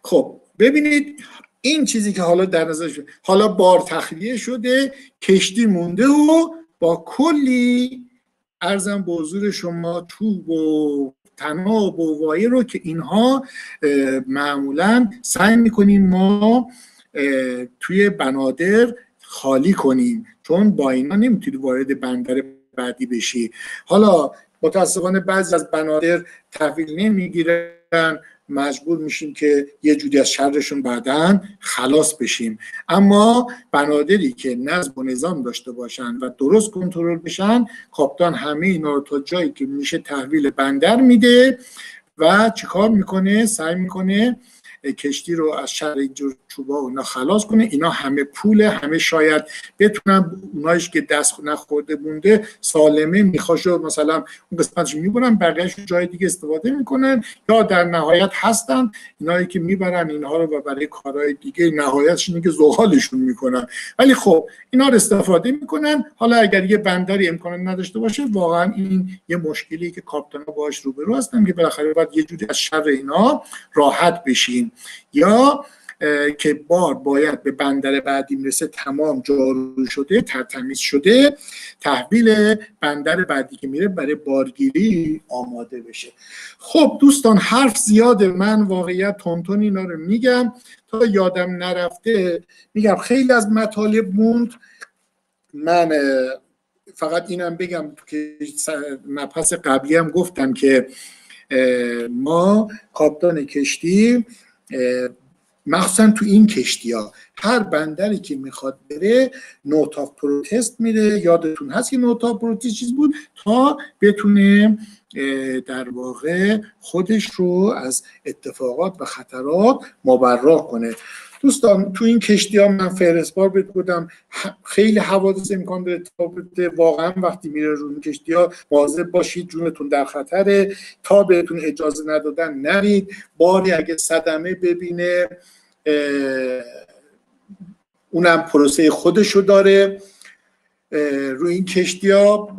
خب ببینید این چیزی که حالا در نظر شده حالا بار تخلیه شده کشتی مونده و با کلی ارزم به حضور شما چوب و تناب و وایه رو که اینها معمولا سعی می‌کنیم ما توی بنادر خالی کنیم چون با اینا نمی‌تونی وارد بندر بعدی بشی. حالا متاسفانه بعضی از بنادر تحویل نمی‌گیرن مجبور میشیم که یه جوری از شرشون بعدا خلاص بشیم. اما بنادری که نظم و نظام داشته باشن و درست کنترل بشن کاپتان همه اینا رو تا جایی که میشه تحویل بندر میده و چیکار می‌کنه؟ سعی می‌کنه کشتی رو از شر اینجور چوبا و اینا خلاص کنه اینا همه پول همه شاید بتونن اونایش که دست نخورده بونده سالمه میخواشو مثلا اون قسمتش می‌برن بقیهش جای دیگه استفاده می‌کنن یا در نهایت هستن اینایی که می‌برن اینها رو و برای کارهای دیگه نهایتش اینه که زغالشون می‌کنن. ولی خب اینا رو استفاده می‌کنن. حالا اگر یه بندری امکان نداشته باشه واقعا این یه مشکلی که کاپتان باش روبرو هستن که بالاخره باید یه جوری از شر اینا راحت بشین. یا که بار باید به بندر بعدی می‌رسه تمام جارو شده ترتمیز شده تحویل بندر بعدی که میره برای بارگیری آماده بشه. خب دوستان حرف زیاده. من واقعیت تونتون اینا رو میگم. تا یادم نرفته میگم خیلی از مطالب موند. من فقط اینم بگم که مبحث قبلی هم گفتم که ما کاپتان کشتی مخصوصا تو این کشتی ها هر بندری که می‌خواد بره note of protest میره. یادتون هست که note of protest چیز بود؟ تا بتونه در واقع خودش رو از اتفاقات و خطرات مبرا کنه. دوستان تو این کشتی ها من بار بهت بودم خیلی حوادث امکان داره واقعا وقتی میره رو این کشتی ها مواظب باشید جونتون در خطره. تا بهتون اجازه ندادن نرید. باری اگه صدمه ببینه اونم پروسه خودشو داره. روی این کشتی ها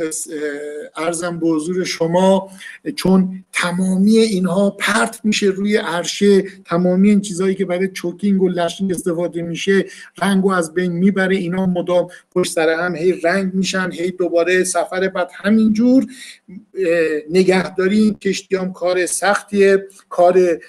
ارزم به حضور شما چون تمامی اینها پرت میشه روی عرشه تمامی این چیزهایی که برای چوکینگ و لشینگ استفاده میشه رنگ و از بین می‌بره اینا مدام پشت سر هم هی رنگ میشن هی دوباره سفر بعد همینجور. نگهداری این کشتی هم کار سختیه کار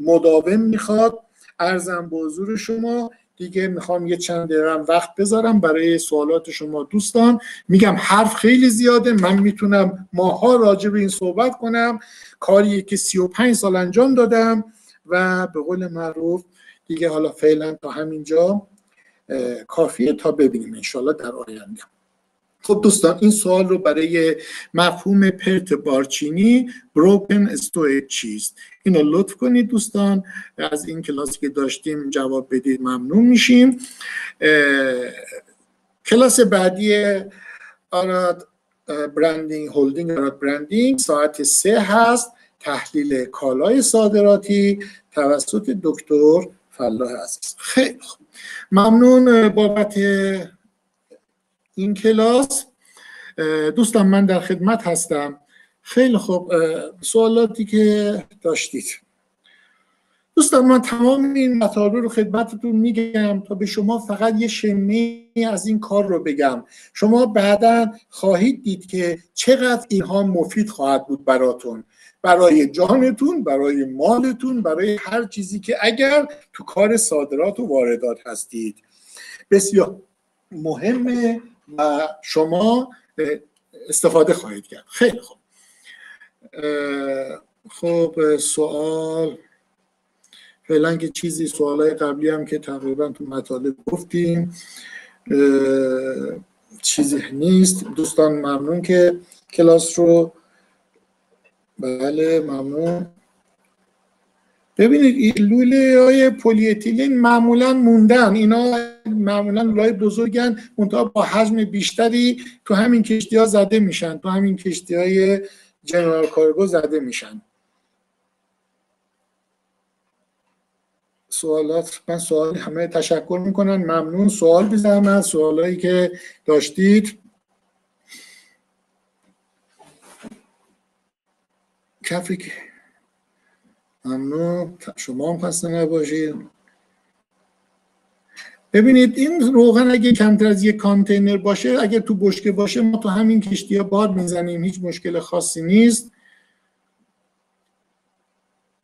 مداوم می‌خواد. ارزم به حضور شما دیگه می‌خوام یه چند دقیقه وقت بذارم برای سوالات شما دوستان. میگم حرف خیلی زیاده. من می‌تونم ماها راجع به این صحبت کنم. کاریه که 35 سال انجام دادم و به قول معروف دیگه حالا فعلا تا همینجا کافیه تا ببینیم. انشالله در آینده. خب دوستان این سوال رو برای مفهوم پرت بارچینی بروکن استوید چیست؟ اینو لطف کنید دوستان. از این کلاسی که داشتیم جواب بدید ممنون میشیم. کلاس بعدی آراد برندینگ هولدینگ آراد برندینگ ساعت سه هست. تحلیل کالای صادراتی توسط دکتر فلاح عزیز. خیلی ممنون بابت این کلاس دوستان من در خدمت هستم. خیلی خوب. سوالاتی که داشتید. دوستان من تمام این مطالب رو خدمتتون میگم تا به شما فقط یه شمه از این کار رو بگم. شما بعدا خواهید دید که چقدر اینها مفید خواهد بود براتون. برای جانتون برای مالتون برای هر چیزی که اگر تو کار صادرات و واردات هستید. بسیار مهمه. و شما استفاده خواهید کرد. خیلی خوب. خب سوال. فعلا که چیزی سوالای قبلی هم که تقریبا تو مطالب گفتیم. چیزی نیست. دوستان ممنون که کلاس رو بله ممنون. ببینید لوله های پلی اتیلین معمولا موندن. اینا معمولا لوله بزرگن منتها با حجم بیشتری تو همین کشتی ها زده میشن. تو همین کشتی های جنرال کارگو زده میشن. سوالات من سوال همه تشکر می‌کنن. ممنون. سوال بزنم از سوالایی که داشتید. کفی ممنون. شما هم خسته نباشید ببینید این روغن اگه کمتر از یک کانتینر باشه اگر تو بشکه باشه ما تو همین کشتی ها بار می‌زنیم هیچ مشکل خاصی نیست.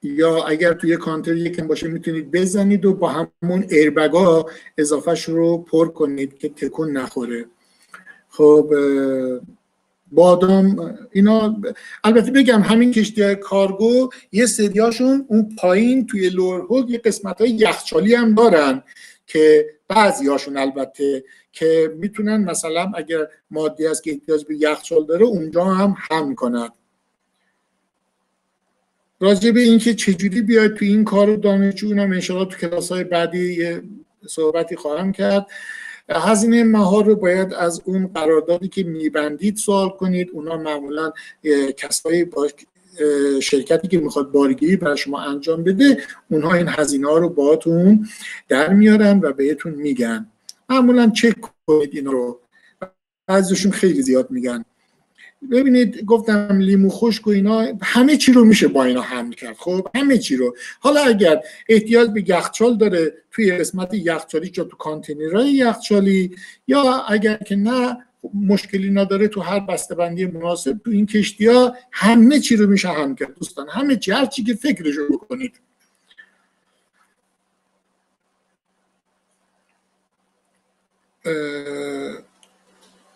یا اگر توی کانتینر یکم باشه می‌تونید بزنید و با همون airbag ا اضافهش رو پر کنید که تکون نخوره. خب بادام اینا البته بگم همین کشتی کارگو یه سریاشون اون پایین توی lower یه قسمت های یخچالی هم دارن که بعضی هاشون البته که می‌تونن مثلا اگر مادی است که احتیاج به یخچال داره اونجا هم هم کنند راجع به اینکه چجوری بیاید تو این کار دانشجو هم انشاءالله تو کلاس های بعدی یه صحبتی خواهم کرد. هزینه مهار رو باید از اون قراردادی که میبندید سوال کنید. اونا معمولا کسایی با شرکتی که می‌خواد بارگیری برای شما انجام بده اونها این هزینه ها رو باهاتون در میارن و بهتون میگن. معمولا چک کنید این رو. بعضیشون خیلی زیاد میگن. ببینید گفتم لیمو خشک و اینا همه چی رو میشه با اینا حمل کرد خب؟ همه چی رو. حالا اگر احتیاج به یخچال داره توی قسمت یخچالی یا تو کانتینرهای یخچالی یا اگر که نه مشکلی نداره تو هر بندی مناسب تو این کشتی ها همه چی رو میشه هم کرد. دوستان همه چی هر چی که فکرشو بکنید.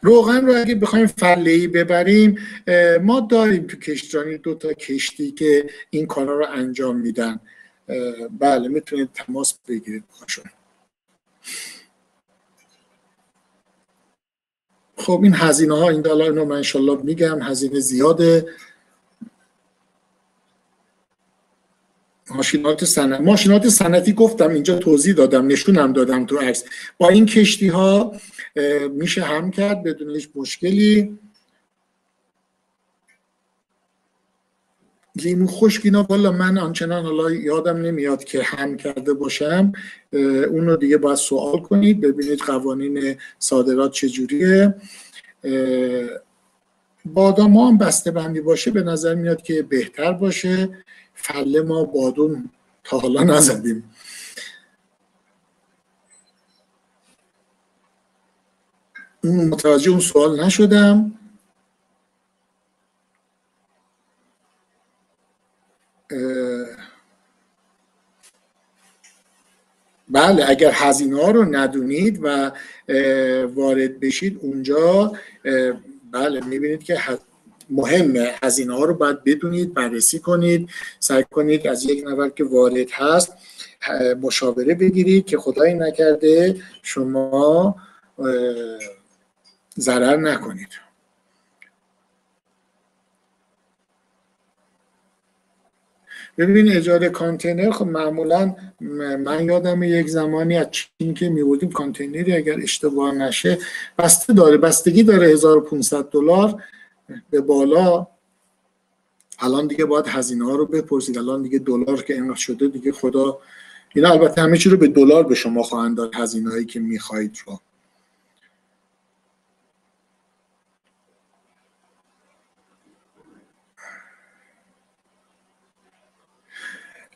روغن رو اگه بخوایم فله ای ببریم ما داریم تو کشترانی دو تا کشتی که این کارا رو انجام میدن. بله می‌تونید تماس بگیرید باشون. خب این هزینه ها این دلار اینو من انشالله میگم هزینه زیاده. ماشینات سنتی ماشینات صنعتی گفتم اینجا توضیح دادم نشونم دادم تو عکس. با این کشتی ها میشه هم کرد بدون هیچ مشکلی. لیمو خشک اینا والا من آنچنان حالا یادم نمیاد که هم کرده باشم. اونو دیگه باید سوال کنید ببینید قوانین صادرات چجوریه. بادام ها هم بسته بندی باشه به نظر میاد که بهتر باشه. فله ما بادون تا حالا نزدیم. متوجه اون سوال نشدم. بله اگر هزینه ها رو ندونید و وارد بشید اونجا بله می‌بینید که مهمه. هزینه ها رو باید بدونید بررسی کنید سعی کنید از یک نفر که وارد هست مشاوره بگیرید که خدایی نکرده شما ضرر نکنید. ببین اجاره کانتینر خب معمولا من یادم یک زمانی از چین که می‌بردیم کانتینری اگر اشتباه نشه بسته داره بستگی داره 1500 دلار به بالا. الان دیگه باید هزینه ها رو بپرسید الان دیگه دلار که اینقدر شده دیگه خدا. اینا البته همه چی رو به دلار به شما خواهند داد هزینه هایی که می‌خواهید رو.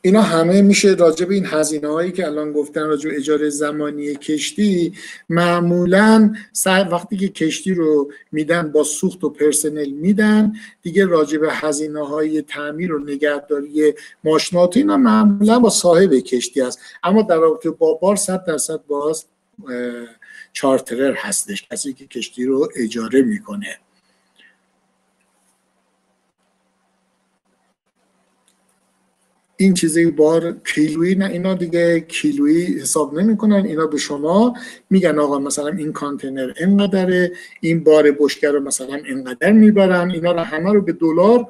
اینا همه میشه راجع به این هزینه هایی که الان گفتن راجع به اجاره زمانی کشتی معمولا وقتی که کشتی رو میدن با سوخت و پرسنل میدن دیگه راجع به هزینه های تعمیر و نگهداری ماشینات اینا معمولا با صاحب کشتی است اما در رابطه با بار 100 درصد باز چارترر هستش کسی که کشتی رو اجاره می‌کنه. این چیزی بار کیلویی نه اینا دیگه کیلویی حساب نمی‌کنن اینا به شما میگن آقا مثلا این کانتینر اینقدره این بار بشکه رو مثلا اینقدر می‌برن اینا رو همه رو به دلار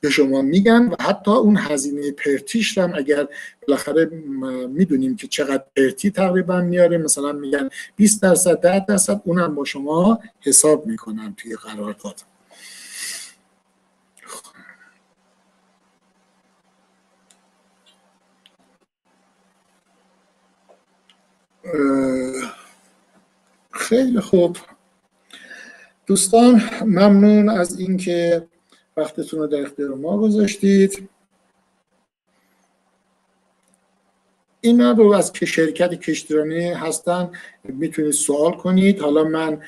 به شما میگن و حتی اون هزینه پرتیش هم اگر بالاخره می‌دونیم که چقدر پرتی تقریبا میاره مثلا میگن 20 درصد 10 درصد اونم با شما حساب می‌کنن توی قرارداد. خیلی خوب. دوستان ممنون از اینکه وقتتون رو در اختیار ما گذاشتید. اینا رو از که شرکت کشتیرانی هستن می‌تونید سوال کنید. حالا من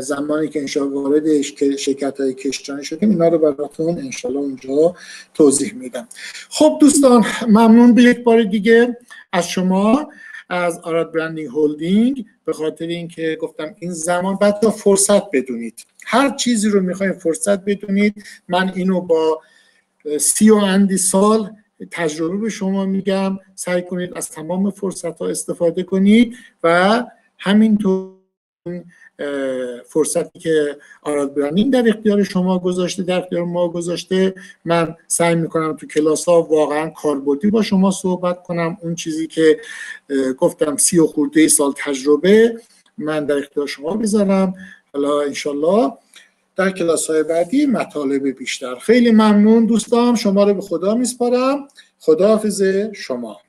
زمانی که انشاءالله وارد شرکت های کشتیرانی شدیم اینا رو براتون انشاءالله اونجا توضیح میدم. خب دوستان ممنون. به یک بار دیگه از شما. از آراد برندینگ هولدینگ به خاطر اینکه گفتم این زمان بعد فرصت بدونید. هر چیزی رو می‌خوایم فرصت بدونید. من اینو با سی و اندی سال تجربه به شما میگم. سعی کنید از تمام فرصت ها استفاده کنید و همینطور فرصتی که آراد برندینگ در اختیار شما گذاشته در اختیار ما گذاشته. من سعی می‌کنم تو کلاس ها واقعا کاربردی با شما صحبت کنم. اون چیزی که گفتم سی و خورده سال تجربه من در اختیار شما بذارم حالا انشالله در کلاس های بعدی مطالب بیشتر. خیلی ممنون دوستان شما رو به خدا میسپارم. خداحافظ شما.